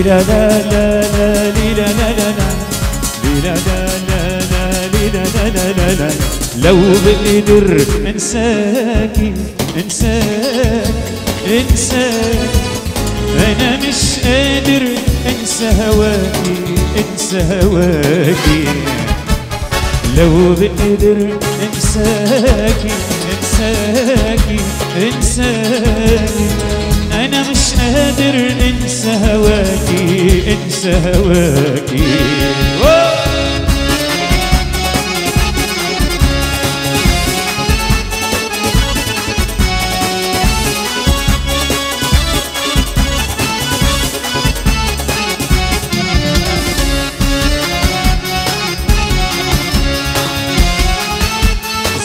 ليلا لا لا لا ليلا لا لا لا ليلا لا لا لا ليلا لا لا لا لو بقدر انساكي انساك انساك أنا مش قادر انسى هواكي انسى هواكي لو بقدر انساكي انساكي انساكي أنا مش قادر أنسى هواكي أنسى هواكي!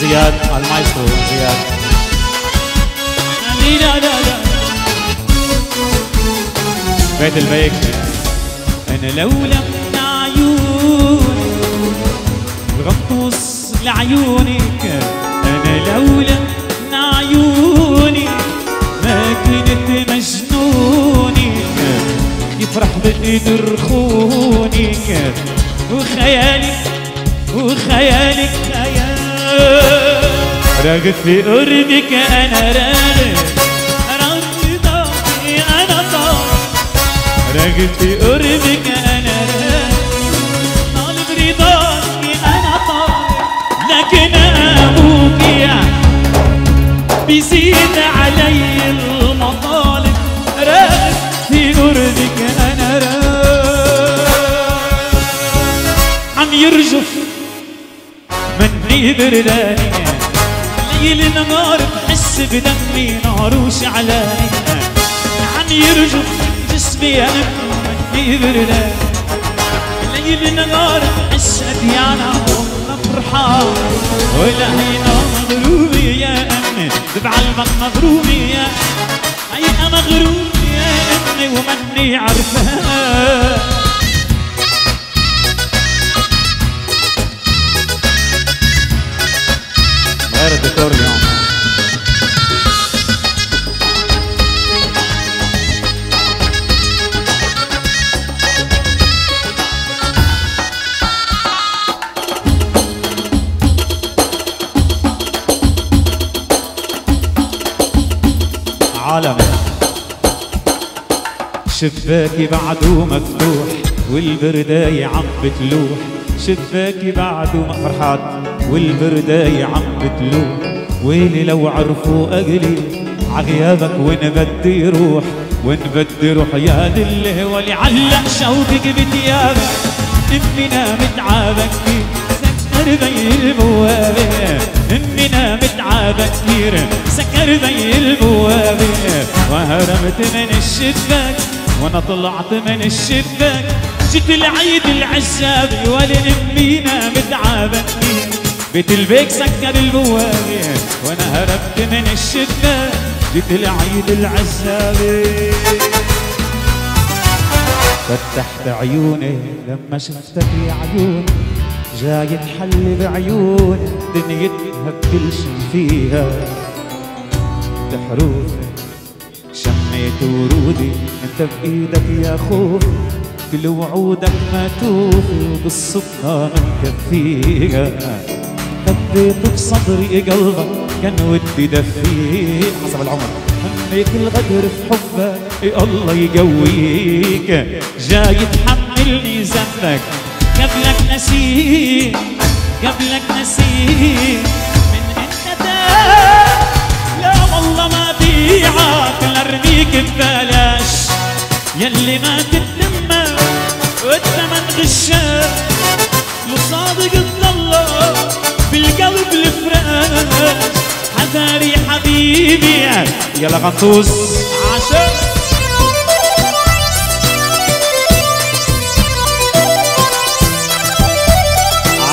زياد المايسترو بيت البيك أنا لولا من عيونك بغطس لعيونك أنا لولا من عيونك ما كنت مجنونك. يفرح بقدر خونك. وخيالك وخيالك خيال. راغب في قربك أنا راغب في قربك أنا. طالب رضاكي أنا طالب لكن أبوك يا بيزيد علي المطالب. راغب في قربك أنا. راغب عم يرجف مني برداني ليل نهار بحس بدمي نار وشعلاني. عم يرجف أنا ليل نهار اديانا والله فرحان. ولا هينا يا أمي بعلمك مغروبي يا هي مغروبي يا أمي ومني غير الدكتور اليوم. شباكي بعده مفتوح والبرداية عم بتلوح. شباكي بعده فرحات والبرداية عم بتلوح. ويلي لو عرفوا أجلي عغيابك وين بدي يروح؟ وين بدي روح يا دله ولي علق شوقك بتيابك امي نامت عابكي سكر بي البوابة امي نامت عابكير سكر بي البوابة وهربت من الشباك وأنا طلعت من الشباك جيت العيد امي نامت عابكير بيت البيك سكر البوابة وأنا هربت من الشباك جيت العيد العزابي فتحت عيوني لما شفتك يا عيوني جاي تحلي بعيوني دنيتها بكل شي فيها. تحروفي ورودي أنت بايدك يا خوفي كل وعودك ما توفي وبالصدفة مكفيها خبيت بصدري قلبك كان ودي دفيك حسب العمر. هميت الغدر في حبك الله يقويك. جاي تحملني ذنبك قبلك نسيت قبلك نسيت. بيعك لارميك ببلاش. يلي ما تتلمى والثمن غشاش لو صادق تضله بالقلب الفراش. حذاري حبيبي يلا غطوس. عشان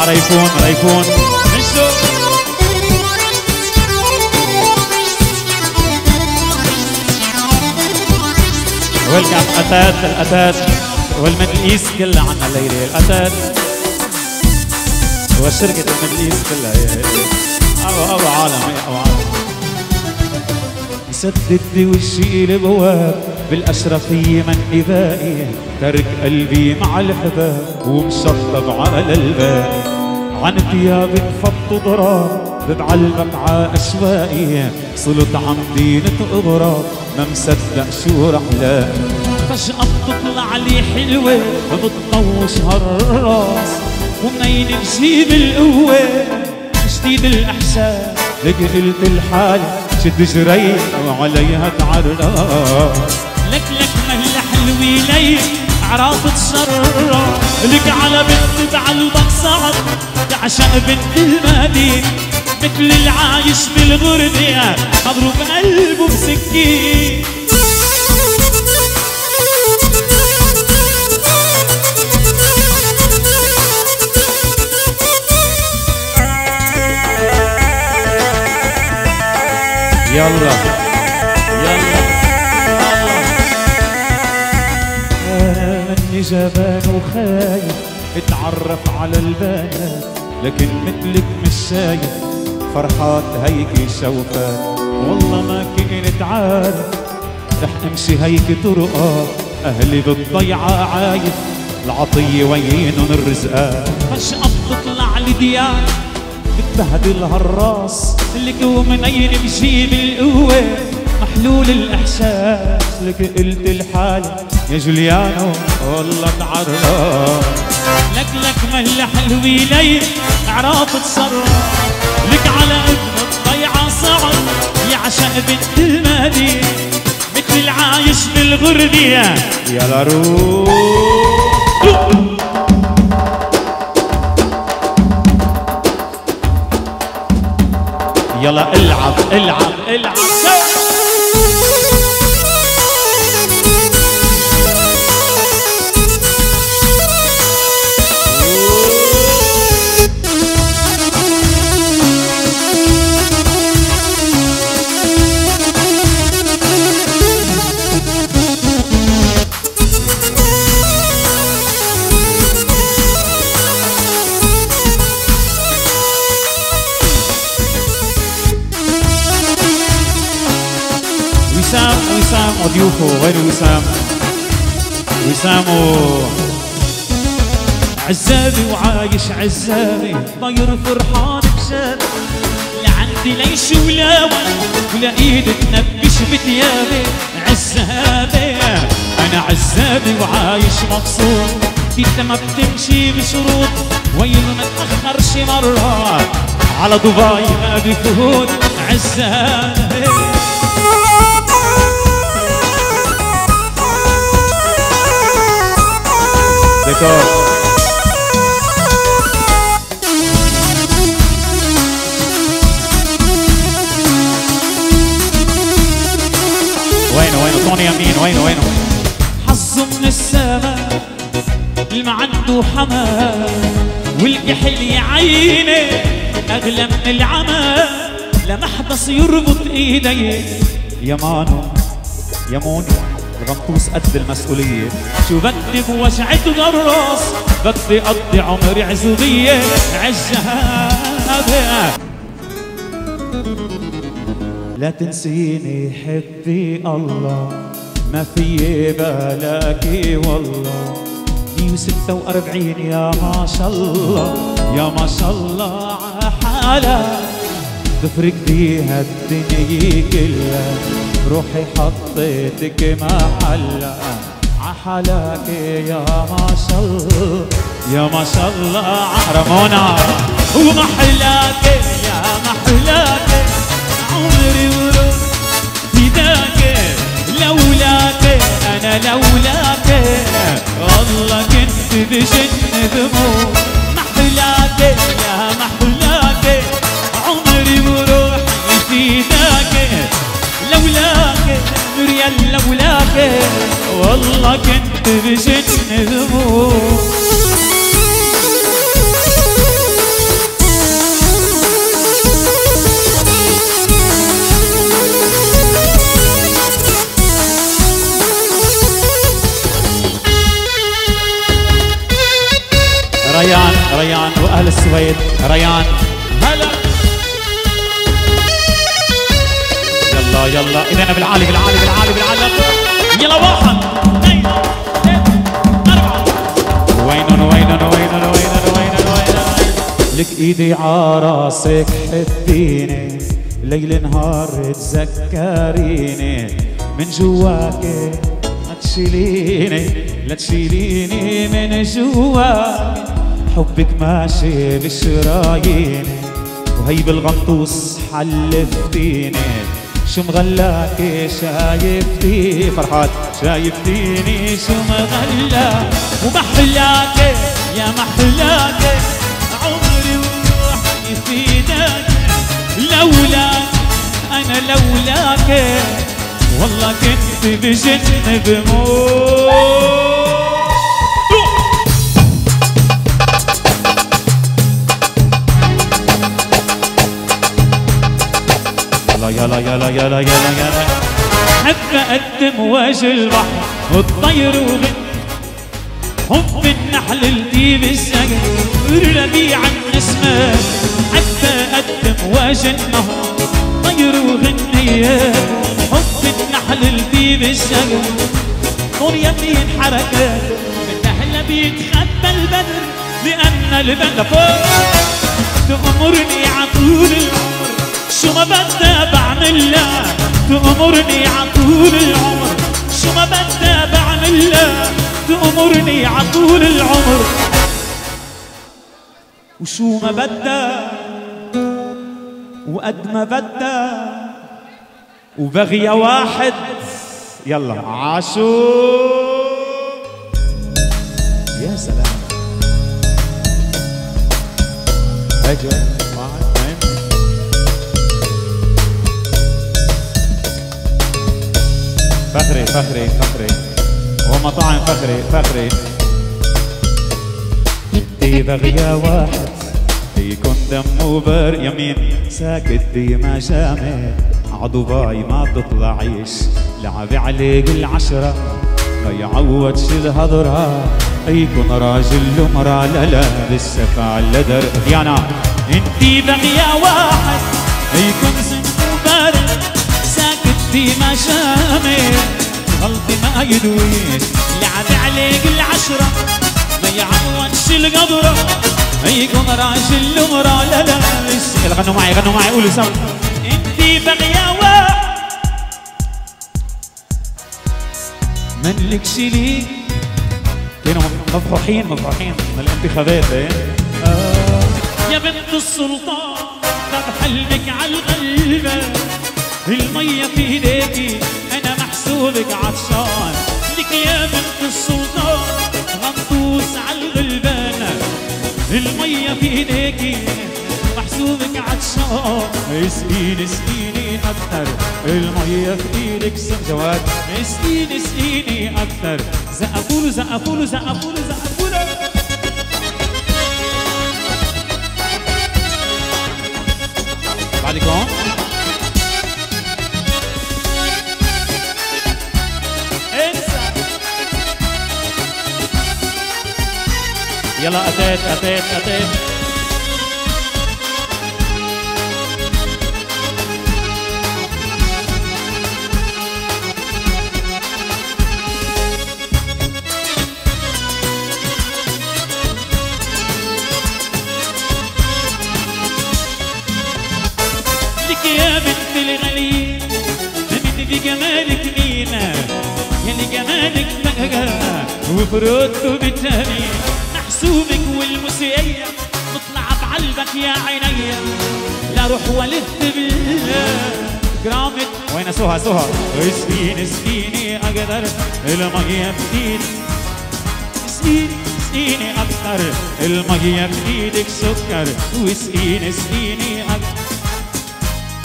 عريفون ريفون مشوا والقعد أتات الأتات والميدل ايست كلها عنا الليلة الأتات وشركة الميدل ايست كلها أو أو عالم هي أو عالم. سددت وشي الابواب بالأشرفية من إذائي. ترك قلبي مع الحباب ومشطب على الباب عن ثيابك فض ضراب بتعلمك ع أشوائي. صلت عمدينة إغراب ما مصدق شو رح لاقي فجأة بتطلع لي حلوة بتطوش هالراس. ومنين نجيب القوة؟ جديد الإحساس. لك قلت الحالة شد جري وعليها تعرف لك لك مهلة حلوة لي عراف تشرف لك على بنت بعلبك صعب تعشق بنت المدينة. مثل العايش بالغربة مضروب قلبه بسكين يلا. يلا. مني جبان وخايف اتعرف على البنات لكن مثلك مش شايف فرحات هيك شوفات والله ما كنت عارف رح أمشي هيك طرقات أهلي بالضيعة عايف العطية وينن الرزقات فجأة بتطلع لي ديار بتبهدل هالراس لك ومنين بجيب القوة محلول الإحساس. لك قلت الحالي يا جوليانو والله تعرف لك لك مهلة حلوة لي أعراف تصرف. لك على ابن الضيعة صعب يعشق بنت المدينة مثل العايش بالغربة يا روح يلا العب العب. وسام. وسام. عزابي وعايش عزابي. طاير فرحان بشابي لعندي ليش ولا ولا إيد تنبش بثيابي. عزابي أنا عزابي وعايش مبسوط. إنت ما بتمشي بشروط وين ما تأخرش مره على دبي ما بفوت عزابي. ديكور وينه وينه؟ طوني يمين وينه وينه؟ حظه من السماء اللي ما عنده حمام والكحل يا عيني أغلى من العمى. لمحبس يربط إيدي. يا مانو يا مونو. الغمطوس قد المسؤولية. شو بدي بوجعة الراس بدي أقضي عمري عزوبية. عالجهابة لا تنسيني حبي الله ما في بلاكي والله. 146 يا ما شاء الله يا ما شاء الله عحالك بفرق بيها الدنيا كلها. روحي حطيتك محلها عحلاك يا ما شاء الله يا ما شاء الله رمونا ومحلاك يا محلاك عمري وروح فداك لولاك أنا لولاك. والله كنت بجن ذموم محلاك يا والله كنت بجن ذموم ريان ريان وأهل السويد ريان. هلا. يلا يلا. ايدينا بالعالي بالعالي بالعالي بالعالي. يلا واحد. لك إيدي عراسك حديني. ليل نهار تذكريني. من جواك ما تشيليني لا تشيليني من جواك. حبك ماشي بشراييني. وهي بالغطوس حلفتيني. شو مغلاك؟ شايفتي فرحات شايفتيني. شو مغلاك؟ ومحلاك يا محلاك عمري وروحي فينك لولاك أنا لولاك والله كنت بجن بموت. يلا يلا يلا يلا يلا حب أقدم وجه البحر والطير وغن حب النحل الديب الشجر ربيع النسمات حب أقدم وجه النهر طير وغنيات حب الديب الشجر طول يمين حركات النحل بيتخبى البدر لأن البدر فوق. تأمرني عطول العمر شو ما بدي بعمل تأمرني عطول العمر شو ما بدي بعمل تأمرني عطول العمر وشو ما بدي وقد ما بدي وبغي واحد. يلا. عاشو يا سلام. فخري فخري فخري. هو مطاعم فخري فخري. دي بغيا واحد يكون دمه يمين. ساكت دي ما جامد عدباي ما تطلعيش. لعب عليك العشرة ما يعودش الهضرة. يكون راجل ومرا لا لا بالسفع لدر ديانا انتي بغيا واحد يكون زنه بارد دي ما شامل قلبي ما يدويش. لعب عليك العشرة ما يعوضش القدرة يكون راجل ومرا لا لا يلا غنوا معي غنوا معي قولوا سوا. انتي بغيا من لك شيلي كانوا مفروحين مفروحين. من الانتخابات آه. يا بنت السلطان طب حلمك على الغلبة المية في إيديكي. محسوبك عطشان. لك يا بنت السلطان غطوس عالغلبانة المية في ايديكي محسوبك عطشان. اسقيني اسقيني أكتر. المية في إيدك جواد اسقيني اسقيني أكتر. زقفولو زقفولو زقفولو زقفولو يلا أتيت أتيت أتيت. لك يا بنت الغالية بنت بجمالك مينا يلي جمالك بقى وفروته بالتاني محسوبك والموسيقية تطلع بعلبك يا عيني. لا روح ولف بالله جرامك. وين سهى سهى اسقيني اسقيني أقدر المية بايدك اسقيني اسقيني أكثر المية بايدك سكر اسقيني أكثر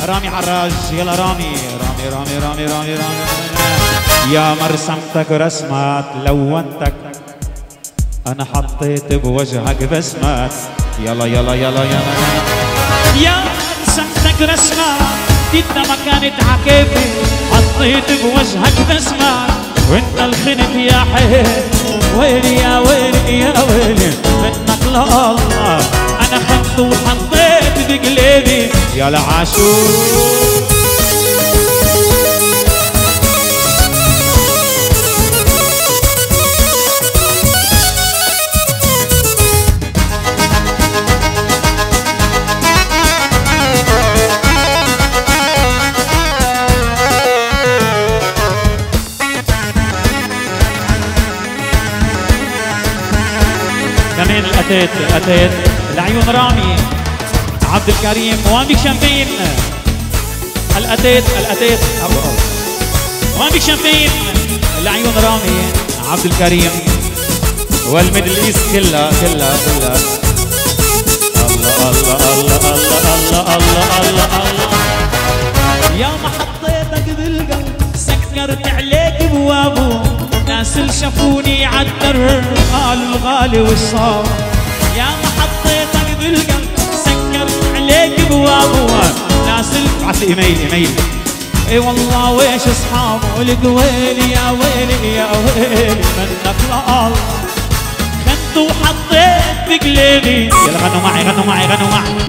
رامي حراج يلا رامي رامي رامي رامي رامي رامي. يا مرسمتك رسمات لونتك أنا حطيت بوجهك بسمات يلا يلا يلا يلا يا رسمتك رسمات جدا ما كانت عكيفي حطيت بوجهك بسمات وانت الخنت يا حيل. ويلي يا ويلي يا ويلي. منك لله أنا خدت وحطيت بقلبي. يا لعاشور الاتيت الاتيت العيون رامي. عبد الكريم وين بيك شامبين الاتيت الاتيت وين بيك شامبين. العيون رامي. عبد الكريم. والميدل إيست كلها كلها كلها. الله الله الله الله الله الله الله الله. يا ما حطيتك بالقلب سكرت عليك بوابه ناس اللي شافوني عالدر قالوا الغالي والصار عليك بوابه ناس عسى ايميل ايميل إي والله ويش اصحابه لك ويلي يا ويلي يا ويلي. منك الله. خدت وحطيت بقلبي يلا غنوا معي غنوا معي غنوا معي.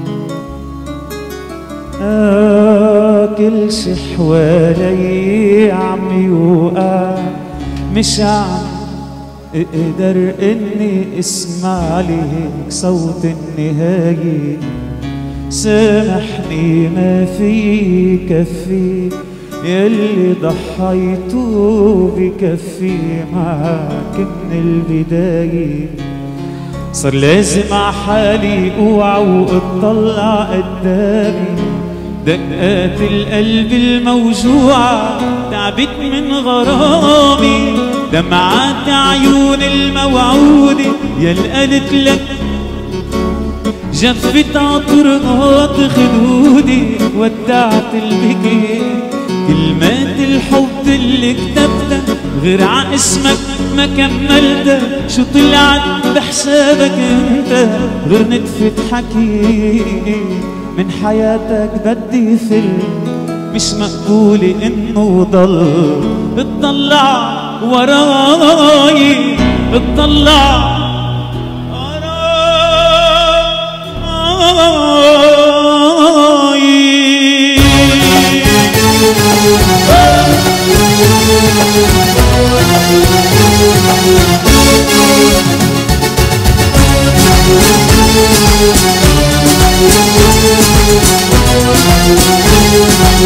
كل شي حوالي عم يوقع مش عم إقدر إني اسمع لك صوت النهاية سامحني ما في كفي. يلي ضحيتو بكفي. معك من البداية. صار لازم عحالي أوعى وأطلع قدامي. دقات القلب الموجوعة تعبت من غرامي. دمعات عيون الموعودة. يل قالت لك جفت عطرات خدودي ودعت البكي. كلمات الحب اللي كتبتها غير ع اسمك ما كملتها. شو طلعت بحسابك انت غير نتفة حكي من حياتك بدي فيلم مش مقبول انه ضل. اطلع وراي اطلع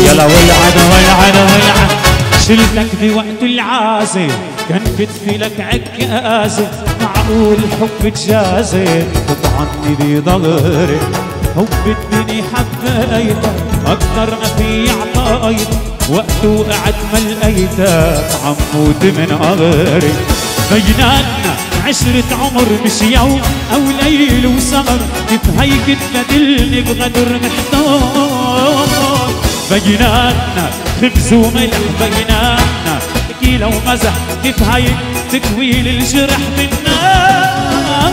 يلا ولعنا ولعنا ولعنا شلتك بوقت العازة كان كتفي لك عكازة معقول حب تجازي تطعني بضغري حب الدنيا حبيتك أكثر ما في عطايت وقت وقعت ما لقيتك عموت من قبري بيناتنا عشرة عمر مش يوم أو ليل وسهر هيك تبدلني بغدر محتار؟ بيناتنا خبز وملح بيناتنا كيلو ومزح كيف هيك تكويل الجرح بالنار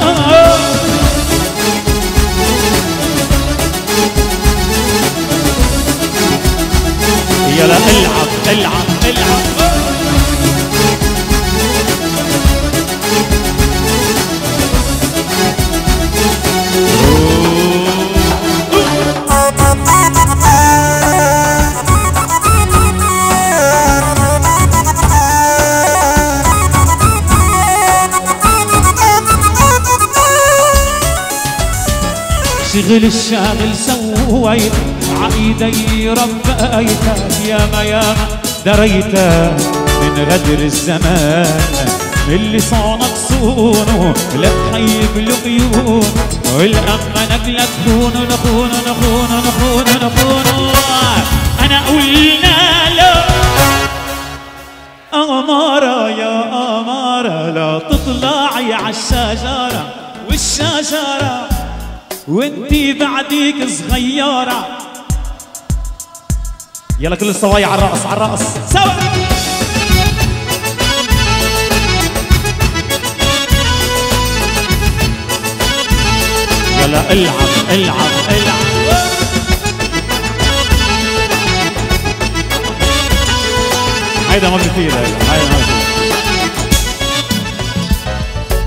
يلا العب العب العب. شغل الشاغل سويت عايدي ربيتك ياما ياما دريتك من غدر الزمان اللي صانك صونه لا تخيب العيون والأمنك لا تخون نخون نخون نخون نخون. أنا قلنا له أمارة يا أمارة لا تطلعي عالشجرة والشجرة وانتي بعديك صغيرة. يلا كل الصوايا على الرأس على الرأس. سوا. يلا العب العب العب. هيدا ما بفيد هيدا هيدا ما بفيد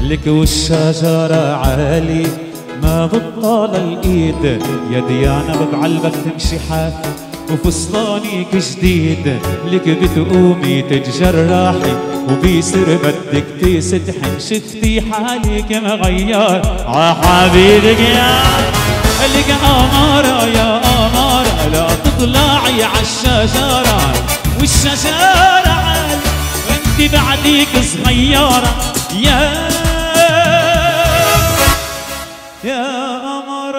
لك والشجرة عالي. ما بطال الإيد. يا ديانا بعلبك تمشي حافي وفستانك جديد لك بتقومي تتجرحي وبيصير بدك تستحن شفتي حالك مغير. ع حبيبك يا لك أمارة يا أمارة لا تطلعي عالشجرة والشجرة عال وانت بعديك صغيرة. يا يا قمر.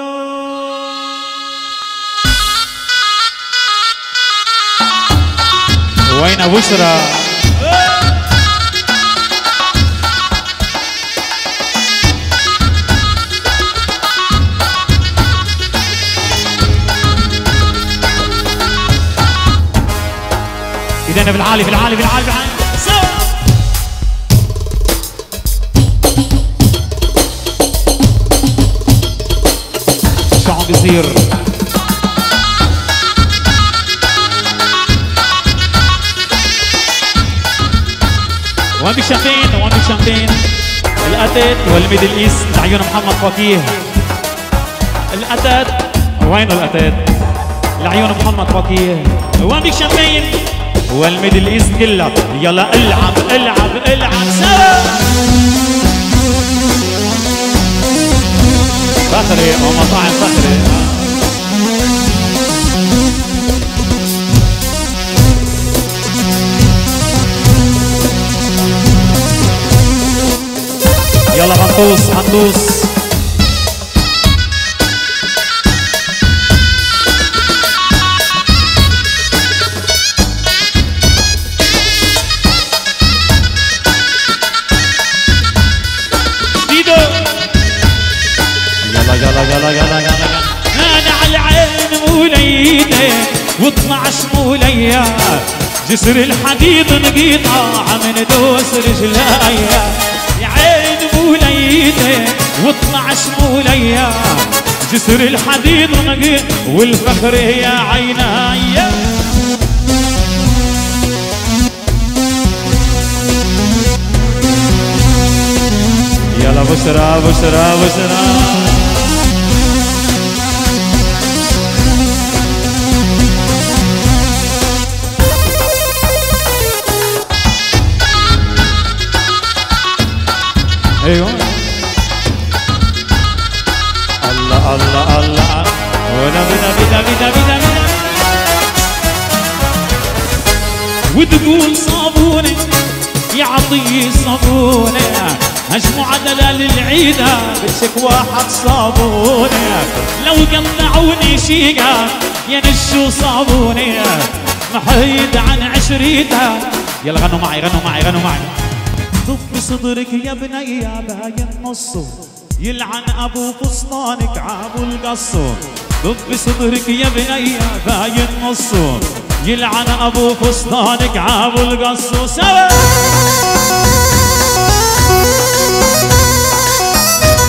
وين بشرى إذا أنا في العالي في العالي في العالي في العالي بيصير وين بالشامبين وين بالشامبين الأتت والميدل إيست لعيون محمد فقيه. الأتت وينه الأتت؟ لعيون محمد فقيه. وين بالشامبين والميدل إيست كلها يلا العب العب العب. سوا فخري ومطاعم فخري. يلا غنطوس غنطوس واطلع شموليا جسر الحديد نقيطع من دوس رجلايا يا عين موليته واطلع شموليا جسر الحديد نقيط والفخر يا عينايا يلا بشرى بشرى بشرى أيوه. الله الله الله. ونبي نبي نبي نبي نبي وتقول صابوني يعطي صابوني. هجموا دلال العيدة بتشك واحد صابوني. لو قطعوني شيقة ينشوا صابوني. محيد عن عشريتها يلا غنوا معي غنوا معي غنوا معي. صدرك يا بني يا باين نصه يلعن ابو فستانك عابو القصة ضف صدرك يا بني يا باين نصه يلعن ابو فستانك عابو القصة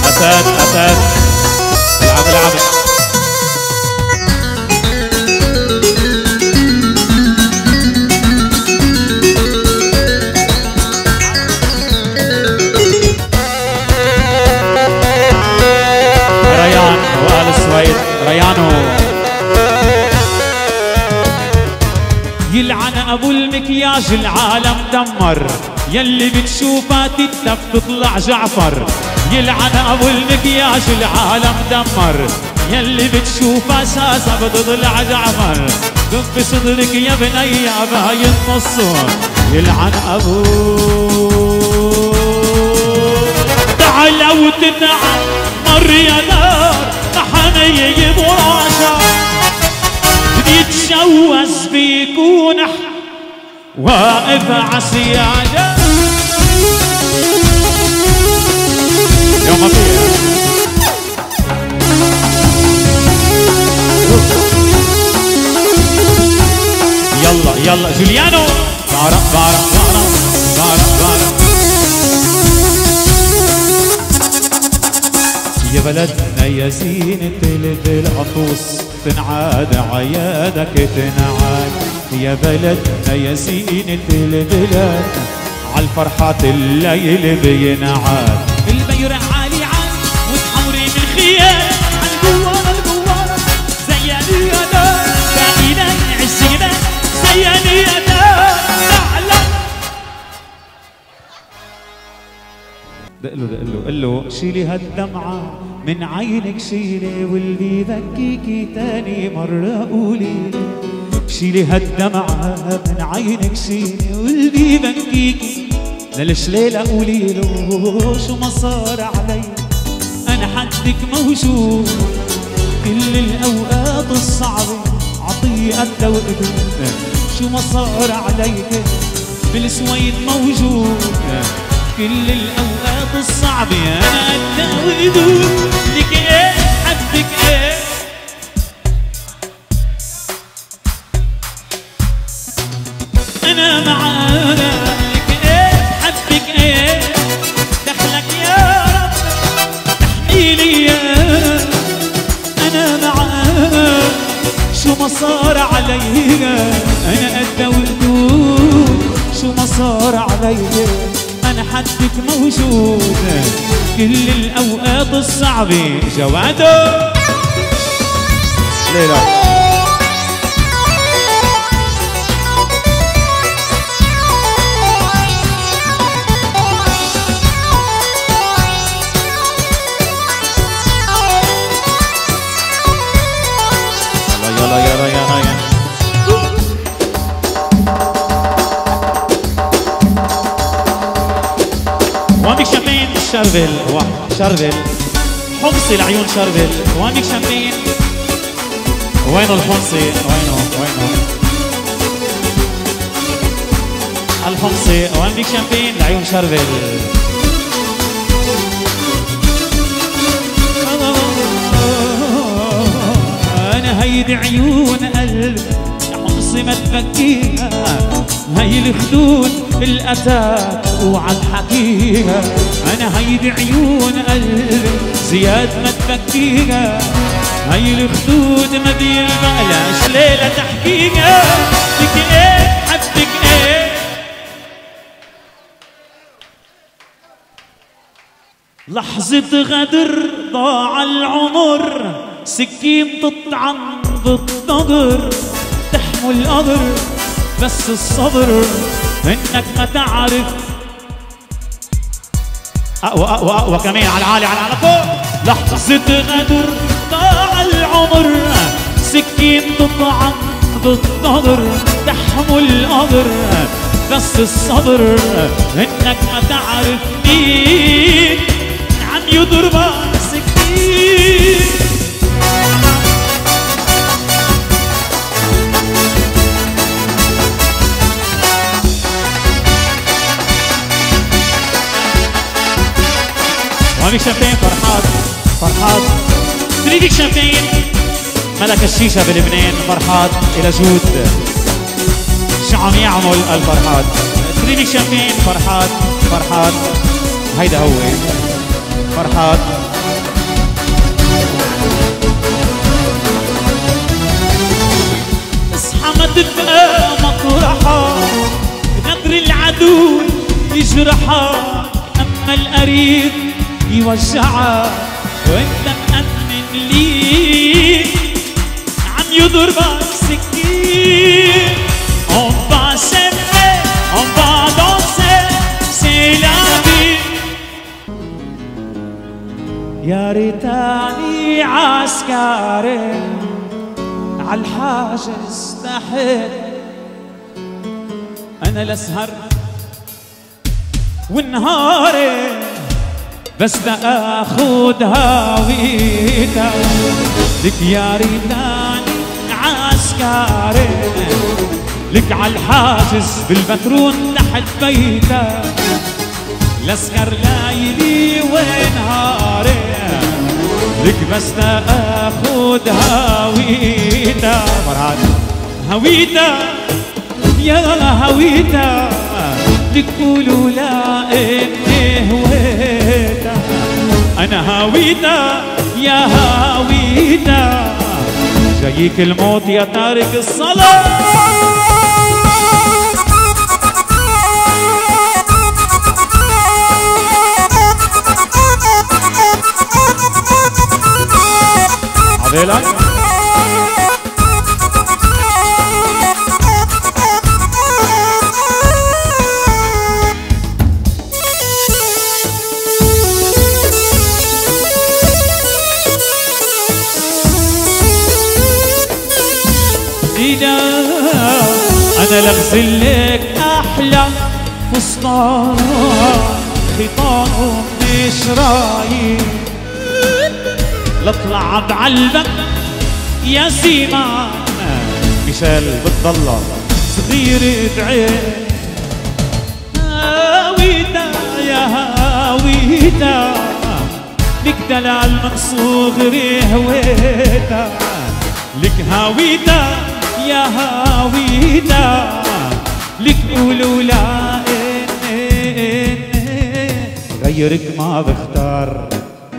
اسد اسد العب العب. دمر يلي بتشوفها تتف تطلع جعفر. يلعن أبو المكياج العالم دمر. يلي بتشوفها أساسا بتطلع جعفر. دف صدرك يا بني باين نصه يلعن ابوه تعال وتنعم مر يا نار محني مراشا يتجوز بيكون واقف عسيادة يوم يلا يلا جوليانو. بارا بارا بارا بارا بارا. يا بلدنا يا زينة العطوس تنعاد عيادك تنعاد. يا بلدنا يا زينة البلاد. عالفرحات الليل بينعاد. البير عالي عال وتحوري من خيال. عالقوارة القوارة زياني يا دار دائما عزينا زياني يا دار أعلى دق له دق له قل له شيلي هالدمعة. من عينك شيلي واللي بكيكي تاني مرة قولي. شيلي هالدمعة من عينك شيلي واللي بكيكي ليش ليلة قولي له شو ما صار علي. أنا حدك موجود. كل الأوقات الصعبة عطية قد وقته شو ما صار عليك بالسويد موجود. كل الأوقات الصعبة أنا قدها وقدود لك إيه؟ حبك إيه؟ أنا معاك لك إيه؟ حبك إيه؟ دخلك يا رب أنا معاك. شو ما صار علينا أنا وقدود شو ما صار علينا أنا حدك موجود. كل الأوقات الصعبه جواده ليلى. يلا يلا يلا يلا شربل شربل حمصي لعيون شربل وامك شامبين وينه الحمصي؟ وينه وينه. الحمصي وامك شامبين لعيون شربل أنا هيدي عيون قلب يا حمصي ما تبكيها. هي الخدود الأتاك. اوعى تحكيها أنا هيدي عيون قلب زياد ما تبكيها هي الخدود ما بيلبقلاش ليلة تحكيها. بك إيه؟ حبك إيه؟ لحظة غدر ضاع العمر سكين تطعن بالضجر تحمل قدر بس الصبر إنك ما تعرف اقوى اقوى اقوى كمان على العالي على على فوق. لحظة غدر ضاع العمر. سكين تطعن بالضجر تحمل قدر بس الصبر إنك ما تعرف مين عم يضربك وعميك شامبين فرحات فرحات تريدك شامبين ملك الشيشة بلبنان فرحات إلى جود شو عم يعمل الفرحات تريدك شامبين فرحات فرحات هيدا هو فرحات اصحى ما تبقى مطرحة غدر العدو يجرحها أما القريب يوجعها وانت مأمن ليه عم يضربك سكين On va s'aimer, on va danser, c'est la vie. يا ريتاني عسكري عالحاجز تحت أنا لسهر والنهاري بس تاخد هويتك. لك يا ريتاني عسكري لك عالحاجز بالبترون تحت بيتك. لسكر ليلي ونهاري لك بس تاخد هويتك. مرحبا هويتك. يا هويتك. تقولوا لا إني هويتك أنا هويتك يا هويتك جايك الموت يا تارك الصلاة. عديلك أنا لغسل لك أحلى فستان خيطانه مش رايق لطلع بعلبك يا سيمان. ميشيل بتضلها غير بعين. هاويتا يا هاويتا لك دلال من صغري هويتا لك هاويتا يا هاويتا لك قولوا لا غيرك ما بختار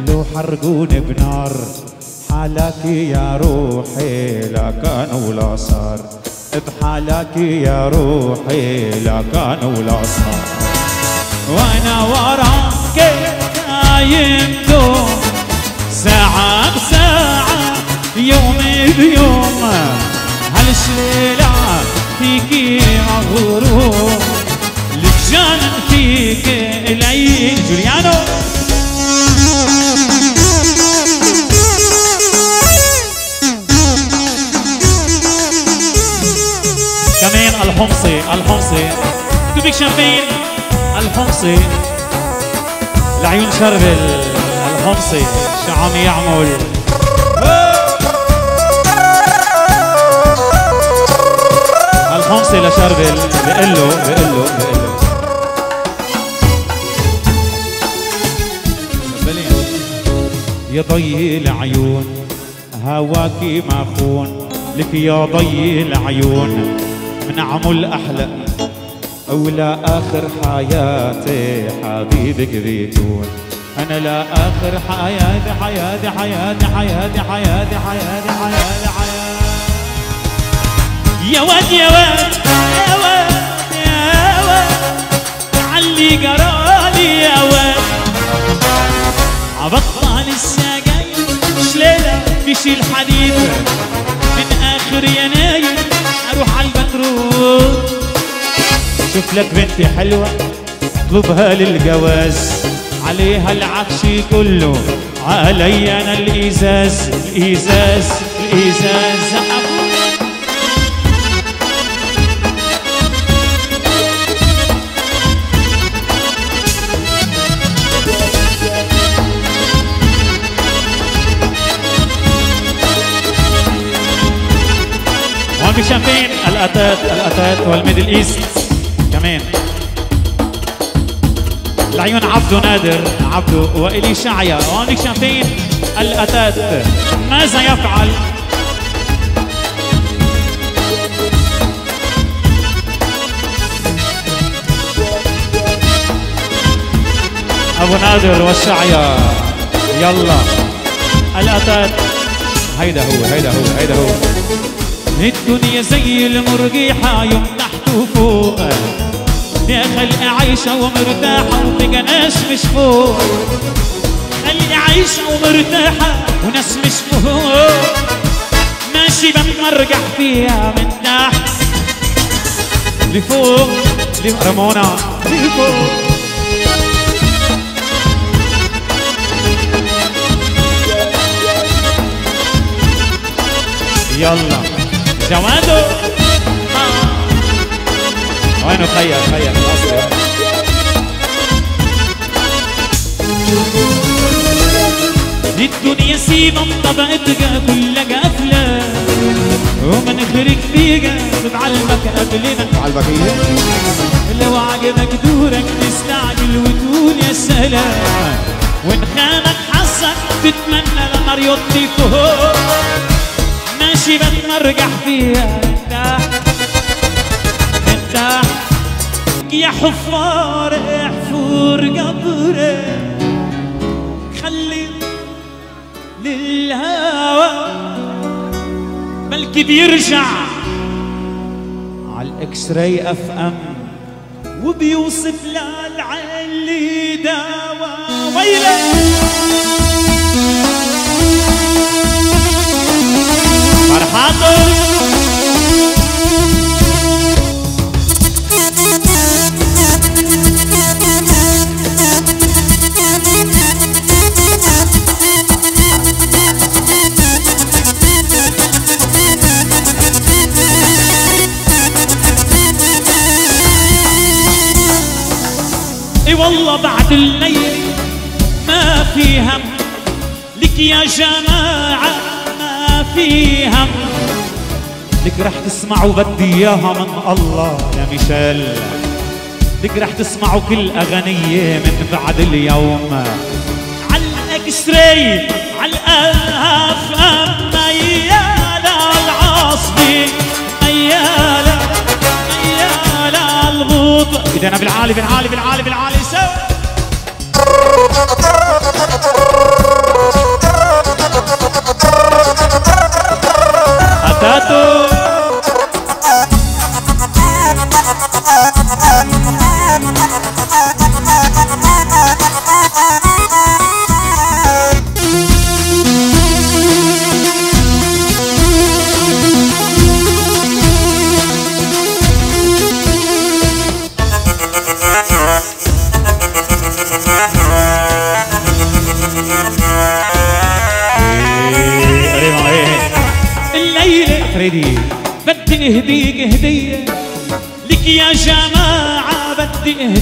لو حرقوني بنار. حالك يا روحي لا كان ولا صار. بحالك يا روحي لا كان ولا صار. وأنا وراك نايم دوم ساعة بساعة يوم بيوم. هالشليلة فيكي مغروم لك جانن فيك العين جوليانو. كمان الحمصي الحمصي. كوبيك شامبين الحمصي. لعيون شربل الحمصي. شو عم يعمل. الخمسة لشربل بقول له بقول له بقول له. يا ضي العيون هواكي ماخون لك يا ضي العيون من عمل أحلى ولا آخر حياتي حبيبك بيكون أنا لا آخر حياتي حياتي حياتي حياتي حياتي حياتي حياتي, حياتي. يا واد يا واد يا واد يا واد. علي قرالي يا واد. عبطل السجاير شليلة مشي الحديد من آخر يناير أروح على البترول. شوف لك بنتي حلوة اطلبها للجواز. عليها العفش كله علي أنا الإزاز الإزاز الإزاز. شامبين الأتات الأتات والميدل إيست. كمان العيون عبدو نادر عبدو وإلي شعيا. في شامبين الأتات. ماذا يفعل؟ أبو نادر والشعيا. يلا. الأتات. هيدا هو هيدا هو هيدا هو. الدنيا زي المرجيحة يوم تحت وفوق يا خلقي عايشة ومرتاحة وبجناش مش فوق. خلقي عايشة ومرتاحة وناس مش فوق. ماشي بتمرجح فيها من تحت. لفوق رمونا لفوق. يلا. llamando. Bueno, falla, falla. الدنيا سيما بطبعتها كلها قافلة وما نخرج فيها بعلمك قبلنا بعلمك إيه؟ لو عجبك دورك تستعجل وتقول يا سلام وإن خانك حظك تتمنى لنار فوق ماشي بتمرجح فيها. انت انت يا حفار احفر قبرك خلي للهوى بلكي بيرجع على الاكس راي اف ام وبيوصف للعين اللي داوى. ويلك اي والله بعد الليل ما في هم. لك يا جماعة ما في لك رح تسمعوا بدي إياها من الله يا ميشيل. لك رح تسمعوا كل أغنية من بعد اليوم. علقك شري علقها فهم ميالة العصبي ميالة ميالة الغوط. ايدينا بالعالي بالعالي بالعالي بالعالي.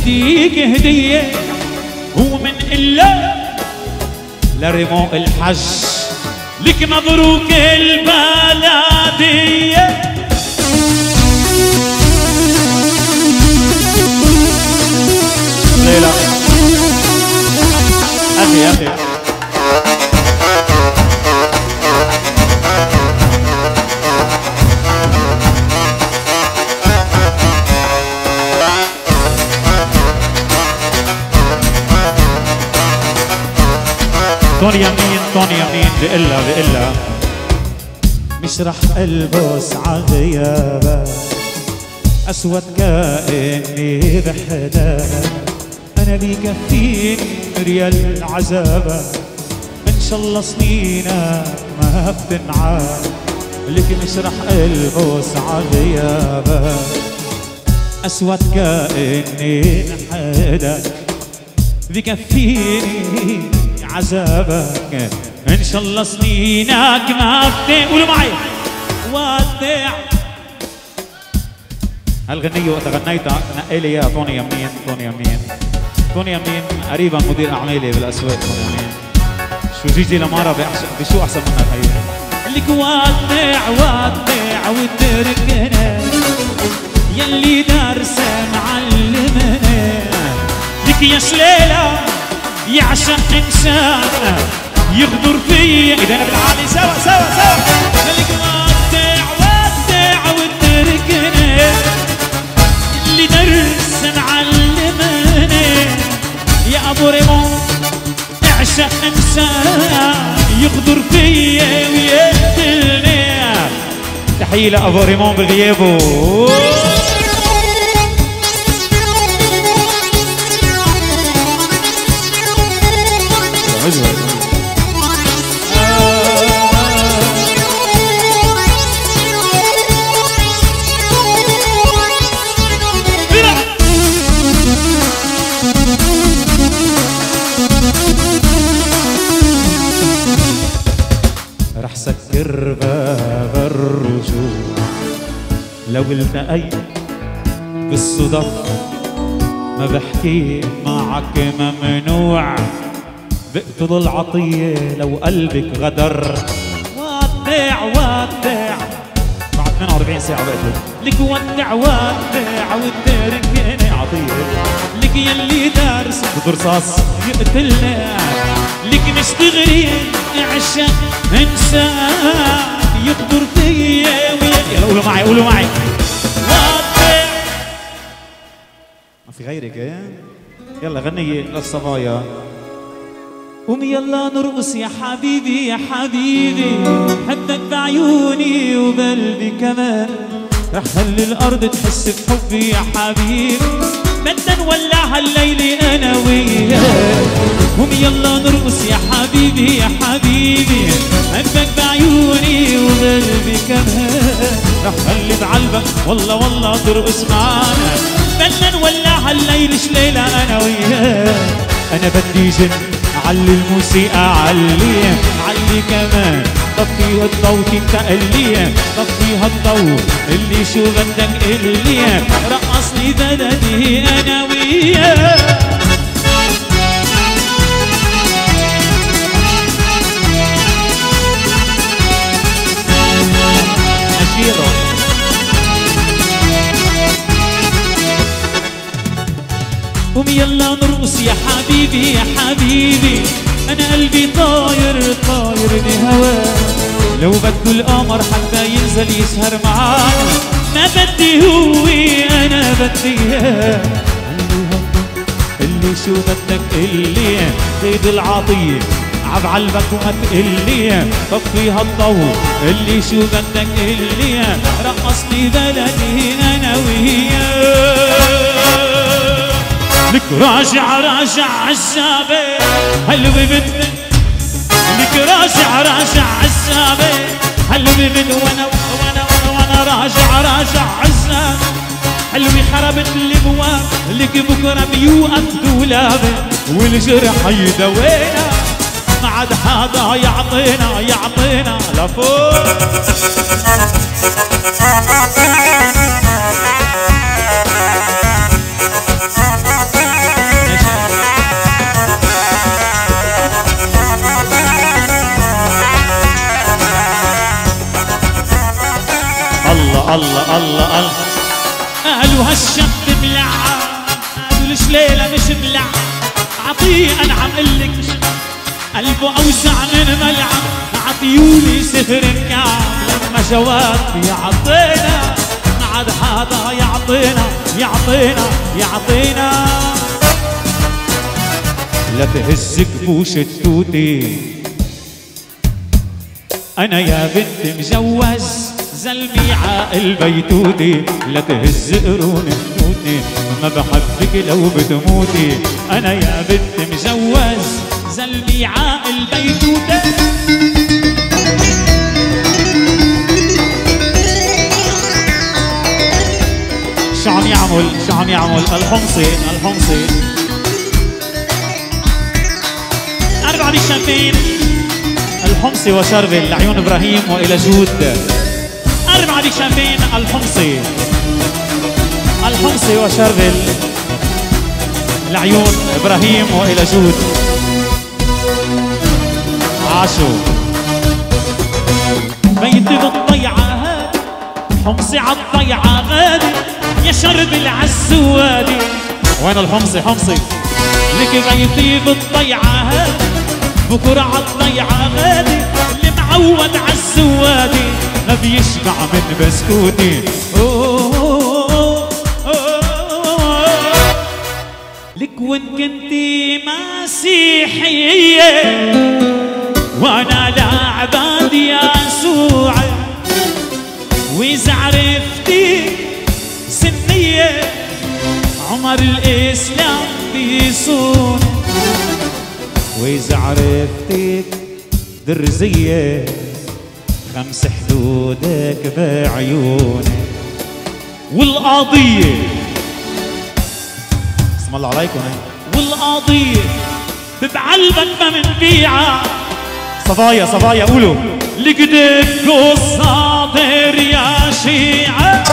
بدي اهديك هدية هو من إلا لرمو الحج. لك مبروك البلدية. طون يمين طون يمين بقلها بقلها مش رح البس عغيابك أسود كأني بحداك أنا بيكفيني ريال عذابك إن شاء الله سنينك ما بتنعاد لك مش رح البس عغيابك أسود كأني بحداك بكفيني عذابك إن شاء الله سنينك ما بت- قولوا معي. ودع هالغنية وقت غنيتها نقي لي طوني يمين طوني يمين طوني يمين قريبا مدير أعمالي بالأسواق طوني يمين شو جيجي لمارا بشو أحسن منها الحقيقة لك ودع ودع وتركنا. يلي دارس معلمنا. لك يا شليلة. يعشق إنسان يغدر فيا إذا أنا بالعالي سوا سوا سوا. لك ودع ودع وتركنا اللي درس معلمنا يا أبو ريمون اعشق إنسان يغدر فيا ويقتلني. تحية لأبو ريمون بغيابه. لو التقيت بالصدف. ما بحكي معك ممنوع. بقتل العطية لو قلبك غدر. ودع ودع بعد 48 ساعة بقتل. لك ودع ودع وتركني عطية. لك يلي دارس برصاص يقتلنا. لك نشتغلي عشان انسان. يقدر فيا يلا قولوا معي قولوا معي. ما في غيرك إيه؟ يلا غنية للصبايا قوم يلا نرقص يا حبيبي يا حبيبي. حبك بعيوني وبقلبي كمان. رح خلي الأرض تحس بحبي يا حبيبي. بدنا نولع هالليلة أنا وياك قوم يلا نرقص يا حبيبي يا حبيبي. حبك بعيوني وبقلبي كمان رح خلي بعلبك والله والله ترقص معانا. بدنا نولع هالليلة شليلة أنا وياك أنا بدي جن علي الموسيقى علي علي كمان. طفيها الضو تتقلية طفيها الضو اللي شو بدك قليها رقص لي بلدي أنا وياك قوم يلا نرقص يا حبيبي يا حبيبي. أنا قلبي طاير طاير لهواك لو بده القمر حتى ينزل يسهر معانا ما بدي هو أنا بدي إياه. اللي شو بدك؟ قلي زيد العطية. عب علبك وما تقلي طفي هالضو اللي شو بدك؟ قلي رقصني بلدي أنا وياه. لك راجع راجع عزابي. هلوي بنت لك راجع راجع عزابي. هلوي بنت وأنا وأنا وأنا راجع راجع عزابي. حلوي خربت الابواب؟ لك بكرة بيوقف دولابي. والجرح يدوينا. ما عاد حدا يعطينا يعطينا لفوق. الله الله الله. قالوا هالشاب ملعب قالوا ليش ليلة مش ملعب عطيه أنا عم قلك قلبه أوسع من ملعب عطيولي سفر الكعب لما جواب يعطينا. ما عاد حدا يعطينا يعطينا يعطينا. لا تهز كبوش التوتي. أنا يا بنت مجوز. زلمي عاقل بيتوتي لا تهز قرون خدودي ما بحبك لو بتموتي. أنا يا بنت مجوز زلمي عاقل بيتوتي شو عم يعمل شو عم يعمل الحمصي الحمصي أربعة بالشامبين الحمصي وشربل لعيون إبراهيم وإلى جود. أربعة بالشامبين الحمصي. الحمصي وشربل. لعيون إبراهيم وإلى جود. عاشو. بيتي بالضيعة هادي حمصي عالضيعة غادي يا شرب العزوادي وين الحمصي؟ حمصي. لك بيتي بالضيعة هادي بكرة عالضيعة غادي اللي معود عالزوادي ما بيشبع من بسكوتي لك وين كنتي مسيحية وأنا لعباد يسوع. وإذا عرفتي سنية عمر الإسلام بيصون. وإذا عرفتك درزية خمس حدودك بعيونك والقضية. اسم الله عليكم. والقضية. ببعلبك ما منبيعها صبايا صبايا قولوا. لقدك الصادر يا شيعة.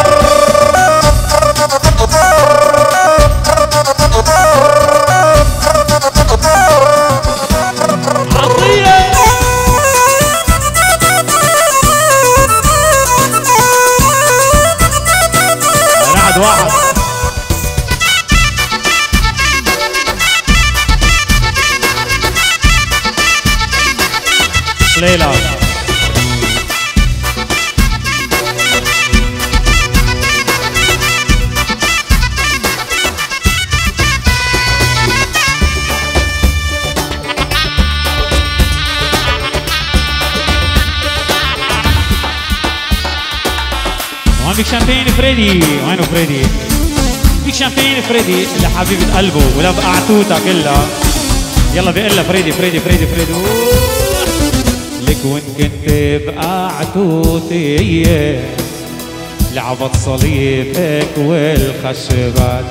شامبين فريدي وينه فريدي بيك شامبين فريدي اللي حبيبة قلبه. ولا بقعتوتا كلها يلا بيقول لها فريدي فريدي فريدي فريدي. لك وين كنت بقعتوتي لعبت صليبك والخشبات.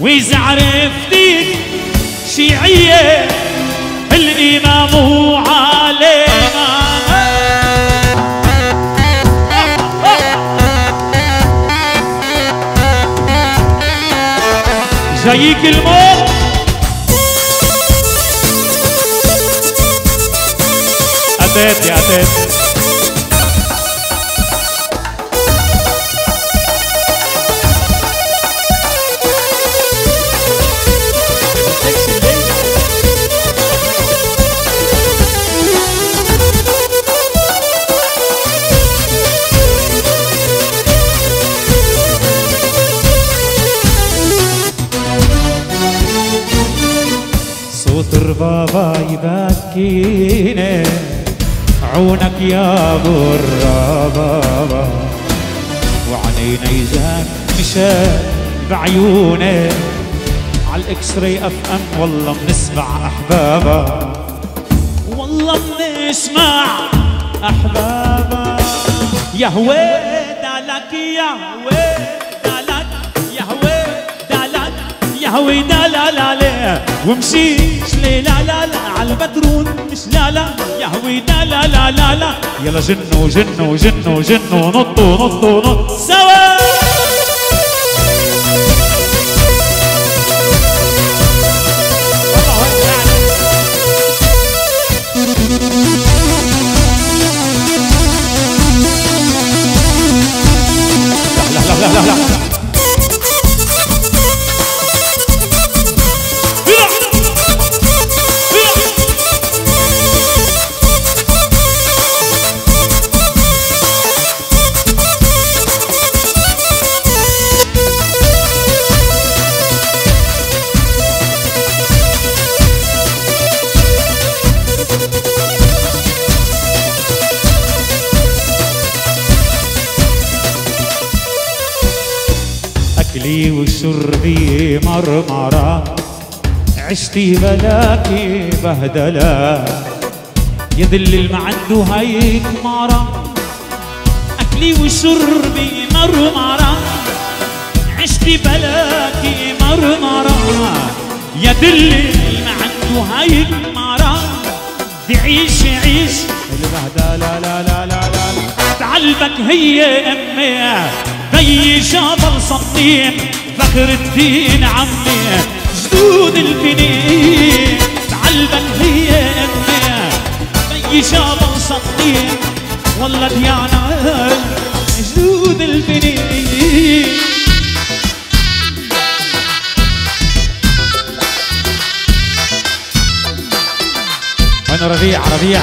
وإذا عرفتك شيعية الإمام علينا. جايك الموت أتيت يا أتيت يبكيني عونك يا ابو الربابة وعنينا يزان مشى بعيوني على الاكس راي اف ام والله بنسمع احبابا والله بنسمع احبابا يا هويت عليك يا هويت يا هويت لا لا لا ومشيش لي لا لا لا على البدرون مش لا لا يا هويت لا لا لا لا. يلا جنوا جنوا جنوا جنوا نطوا نطوا نطوا. عشتي بلاكي بهدلة يذل المعد هيك مرة. أكلي وشربي مرمرة. عشتي بلاكي مرمرة. يذل المعد هيك مرة. بعيش عيش البهدلة. لا لا لا لا. تعلبك هي أمي. بي جبل صديق فخر الدين عمي. جدود الفنين تعلبك هي أمي بي جبل صديق والله ديانا جدود الفنين وين ربيع ربيع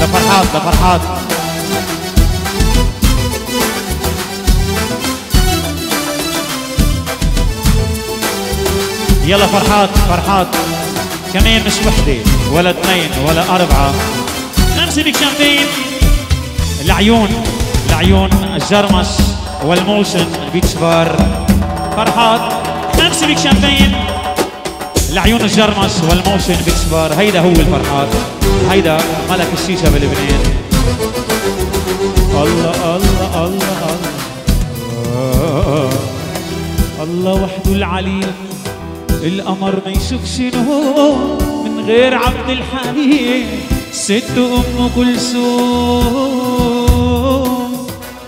لفرحات لفرحات. يلا فرحات فرحات. كمان مش وحدة ولا اثنين ولا أربعة. خمسة بيك شامبين العيون العيون الجرمش والموشن بيتش بار فرحات. خمسة بيك شامبين العيون الجرمش والموشن بيتش بار هيدا هو الفرحات. هيدا ملك الشيشة بلبنان. الله الله الله الله. الله وحده العليم القمر ما يشوفش نور من غير عبد الحليم. ست أم كلثوم.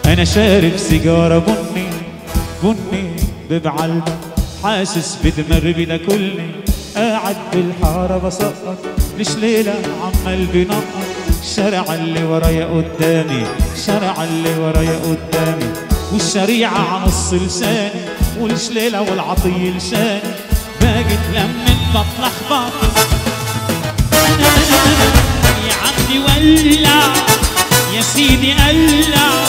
أنا شارب سيجارة بني بني ببعلبة حاسس بدمر بتاكلني قاعد بالحارة بسقط مش ليلة عمال بنقط الشارع اللي ورايا قدامي الشارع اللي ورايا قدامي. والشريعة على نص لساني والشليلة والعطية لساني باقي تلمن بطلخبط يا عمي ولع يا سيدي قلع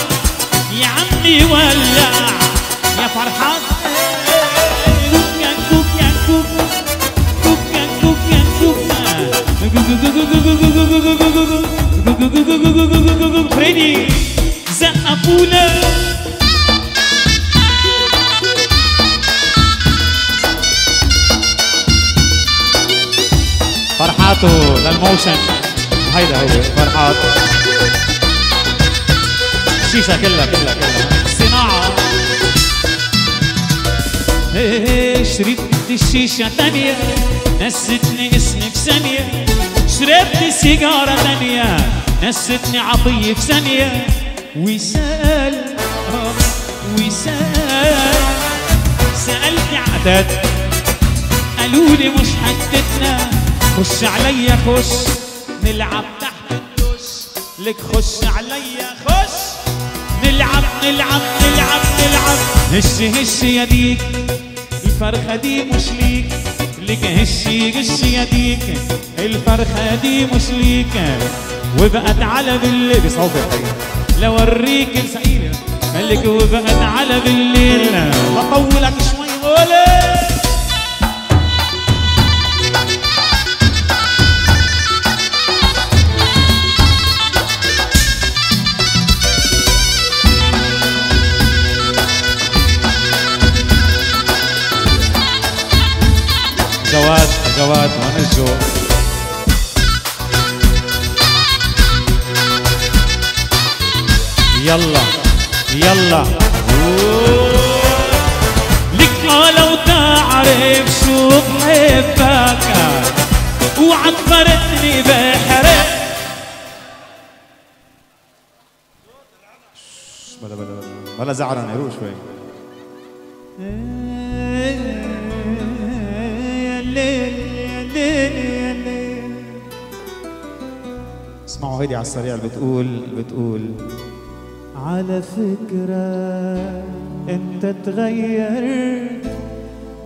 يا عمي ولع يا فرحان. فريدي زقفونا فرحاته للموشن هيدا هو فرحات. الشيشة كلها كلها كلها. صناعة. إيه شربت الشيشة تانية. نستني اسمي في ثانية. شربت سيجارة تانية. نستني عطية في ثانية. وسأل آه، وسأل سألت عدد. قالوا لي مش حدتنا خش عليا خش. نلعب تحت الدش لك خش عليا خش. نلعب نلعب نلعب نلعب. هش هش يا ديك. الفرخة دي مش ليك. لك هشي هش يا ديك. الفرخة دي مش ليك. وبقت على بالليل. بصوتك لو اوريك السعيدة قالك وبقت على بالليل. بطولك حكوات ما ونسو يلا يلا لك لو تعرف شو بحبك وعبرتني بحرق بلا بلا بلا بلا زعران روح شوي اسمعوا هيدي على السريع. اللي بتقول بتقول. على فكرة انت تغيرت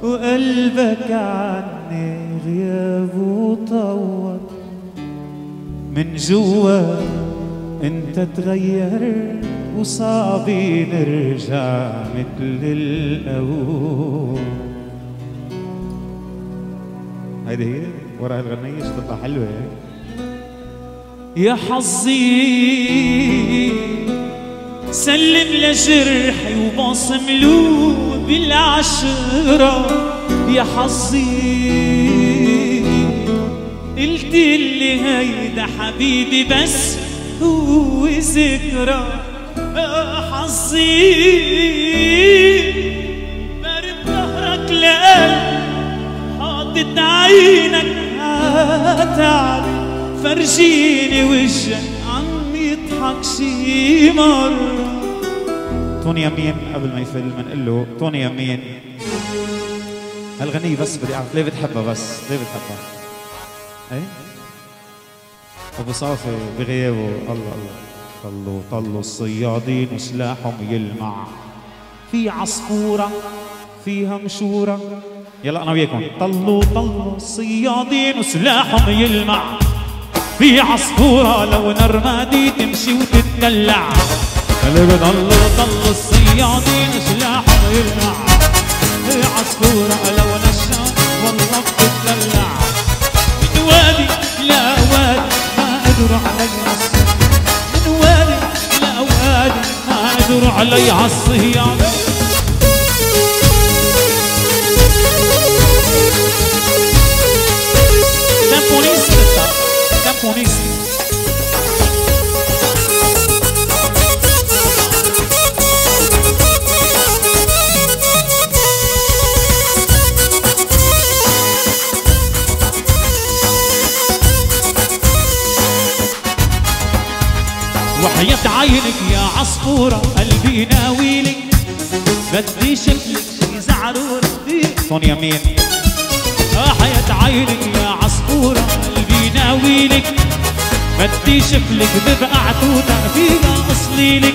وقلبك عني غيابه طول من جوا انت تغيرت وصعب نرجع مثل الأول. هيدي هي ورا الغنية شو تطلع حلوة هيك يا حظي سلم لجرحي وبصم له بالعشرة. يا حظي قلت اللي هيدا حبيبي بس هو ذكرى. حظي بارد ظهرك لقلب حاطط عينك هتعبي فرجيني وجهك عم يضحك شي مرة. توني يمين قبل ما يفل بنقول له توني يمين هالغنية بس بدي أعرف ليه بتحبها بس؟ ليه بتحبها؟ إيه؟ أبو صافي بغيابه. الله الله. طلوا طلوا الصيادين وسلاحهم يلمع. في عصفورة فيها مشورة يلا أنا وياكم. طلوا طلوا الصيادين وسلاحهم يلمع. في عصفورة لو نرمادي تمشي وتتدلع. طلوا طلوا الصيادين سلاحهم يلمع في عصفورة لو نشا والله بتتدلع من وادي لا وادي ما قدروا علي الصياد من وادي لا وادي ما قدروا علي الصياد tá? Camponista. وحياة عينك يا عصفورة قلبي ناويلك بدي شكلك في زعرورة توني يمين حياة عينك يا قلبي ناويلك بدي شكلك ببقى عتوتة فيها أصليلك.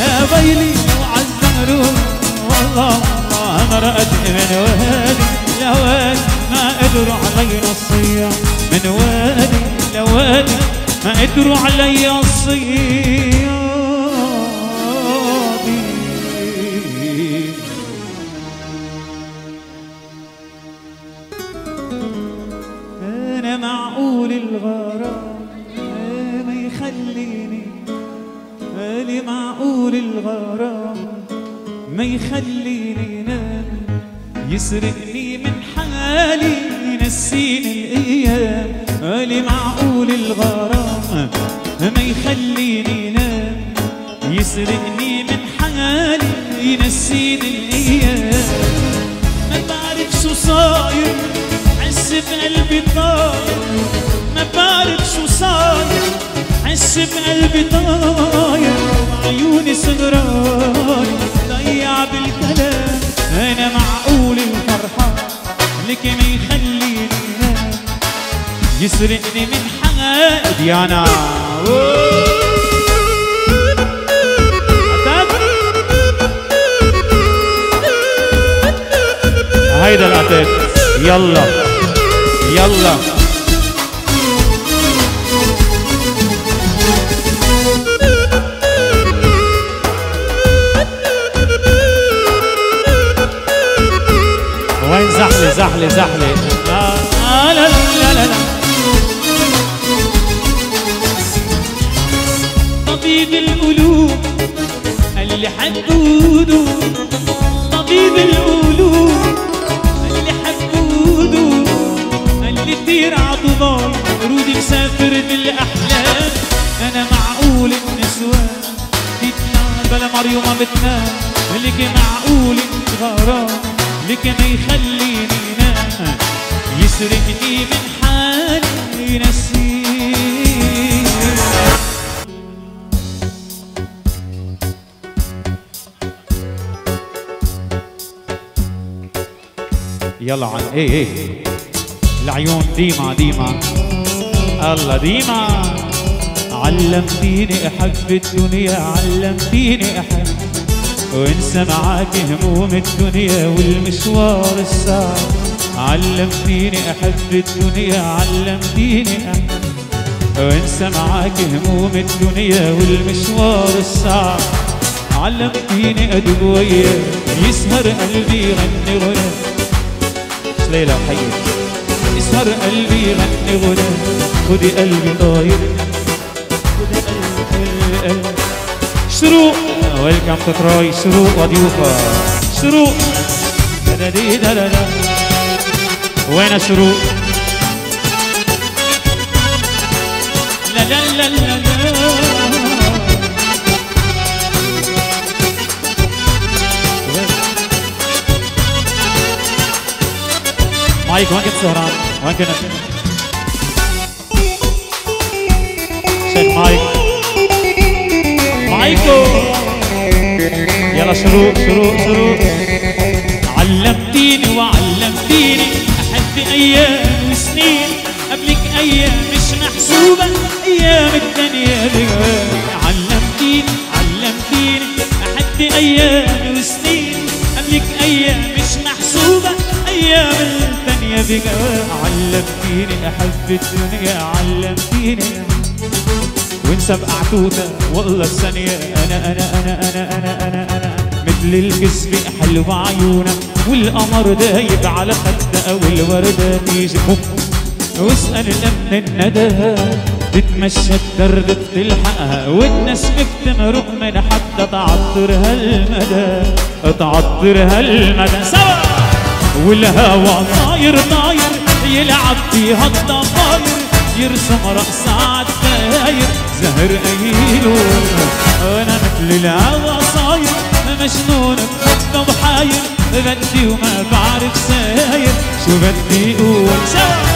يا ويلي لو عالزمرون والله والله أنا رقت من وادي لوادي ما قدروا علي الصيام. من وادي لوادي ما قدروا علي الصيام. عضبال رودي مسافر بالأحلام. أنا معقول النسوان القمر يوم ما بتنام. لك معقول غرام؟ لك ما يخليني نام. يسرقني من حالي نسيم. يلا عن إيه إيه. العيون ديما ديما. الله ديما. علمتيني أحب الدنيا علمتيني أحب. وانسى معاك هموم الدنيا والمشوار الصعب علمتيني أحب الدنيا علمتيني أحب. وانسى معاك هموم الدنيا والمشوار الصعب علمتيني أدب وياك يسهر قلبي يغني غنى ليلى وحيد. يسهر قلبي يغني غنى. خدي قلبي طاير. خدي قلبي قلبي شروق ويلكم تو تروي شروق وضيوفها شروق وين شروق لا لا لا لا مايك كنت سهران. وين يلا شروق شروق شروق. علمتيني وعلمتيني. أحب أيام وسنين. قبلك أيام مش محسوبة. بجوابي علمتيني أحب الدنيا علمتيني. وانسى بقعتوتة والله الثانية أنا أنا أنا أنا أنا أنا أنا. مثل الكسب حلو عيونك والقمر دايب على خدها والوردة تيجي واسأل الامن الندى تتمشى الدرب بتلحقها. والناس بتمرق من حتى تعطرها المدى تعطرها المدى. سوا والهوى طاير طاير يلعب فيها الضفاير يرسم رأس عالداير زهر قيلو وأنا مثل الهوى صاير. مجنون بحبه وحاير بدي وما بعرف ساير. شو بدي أقول؟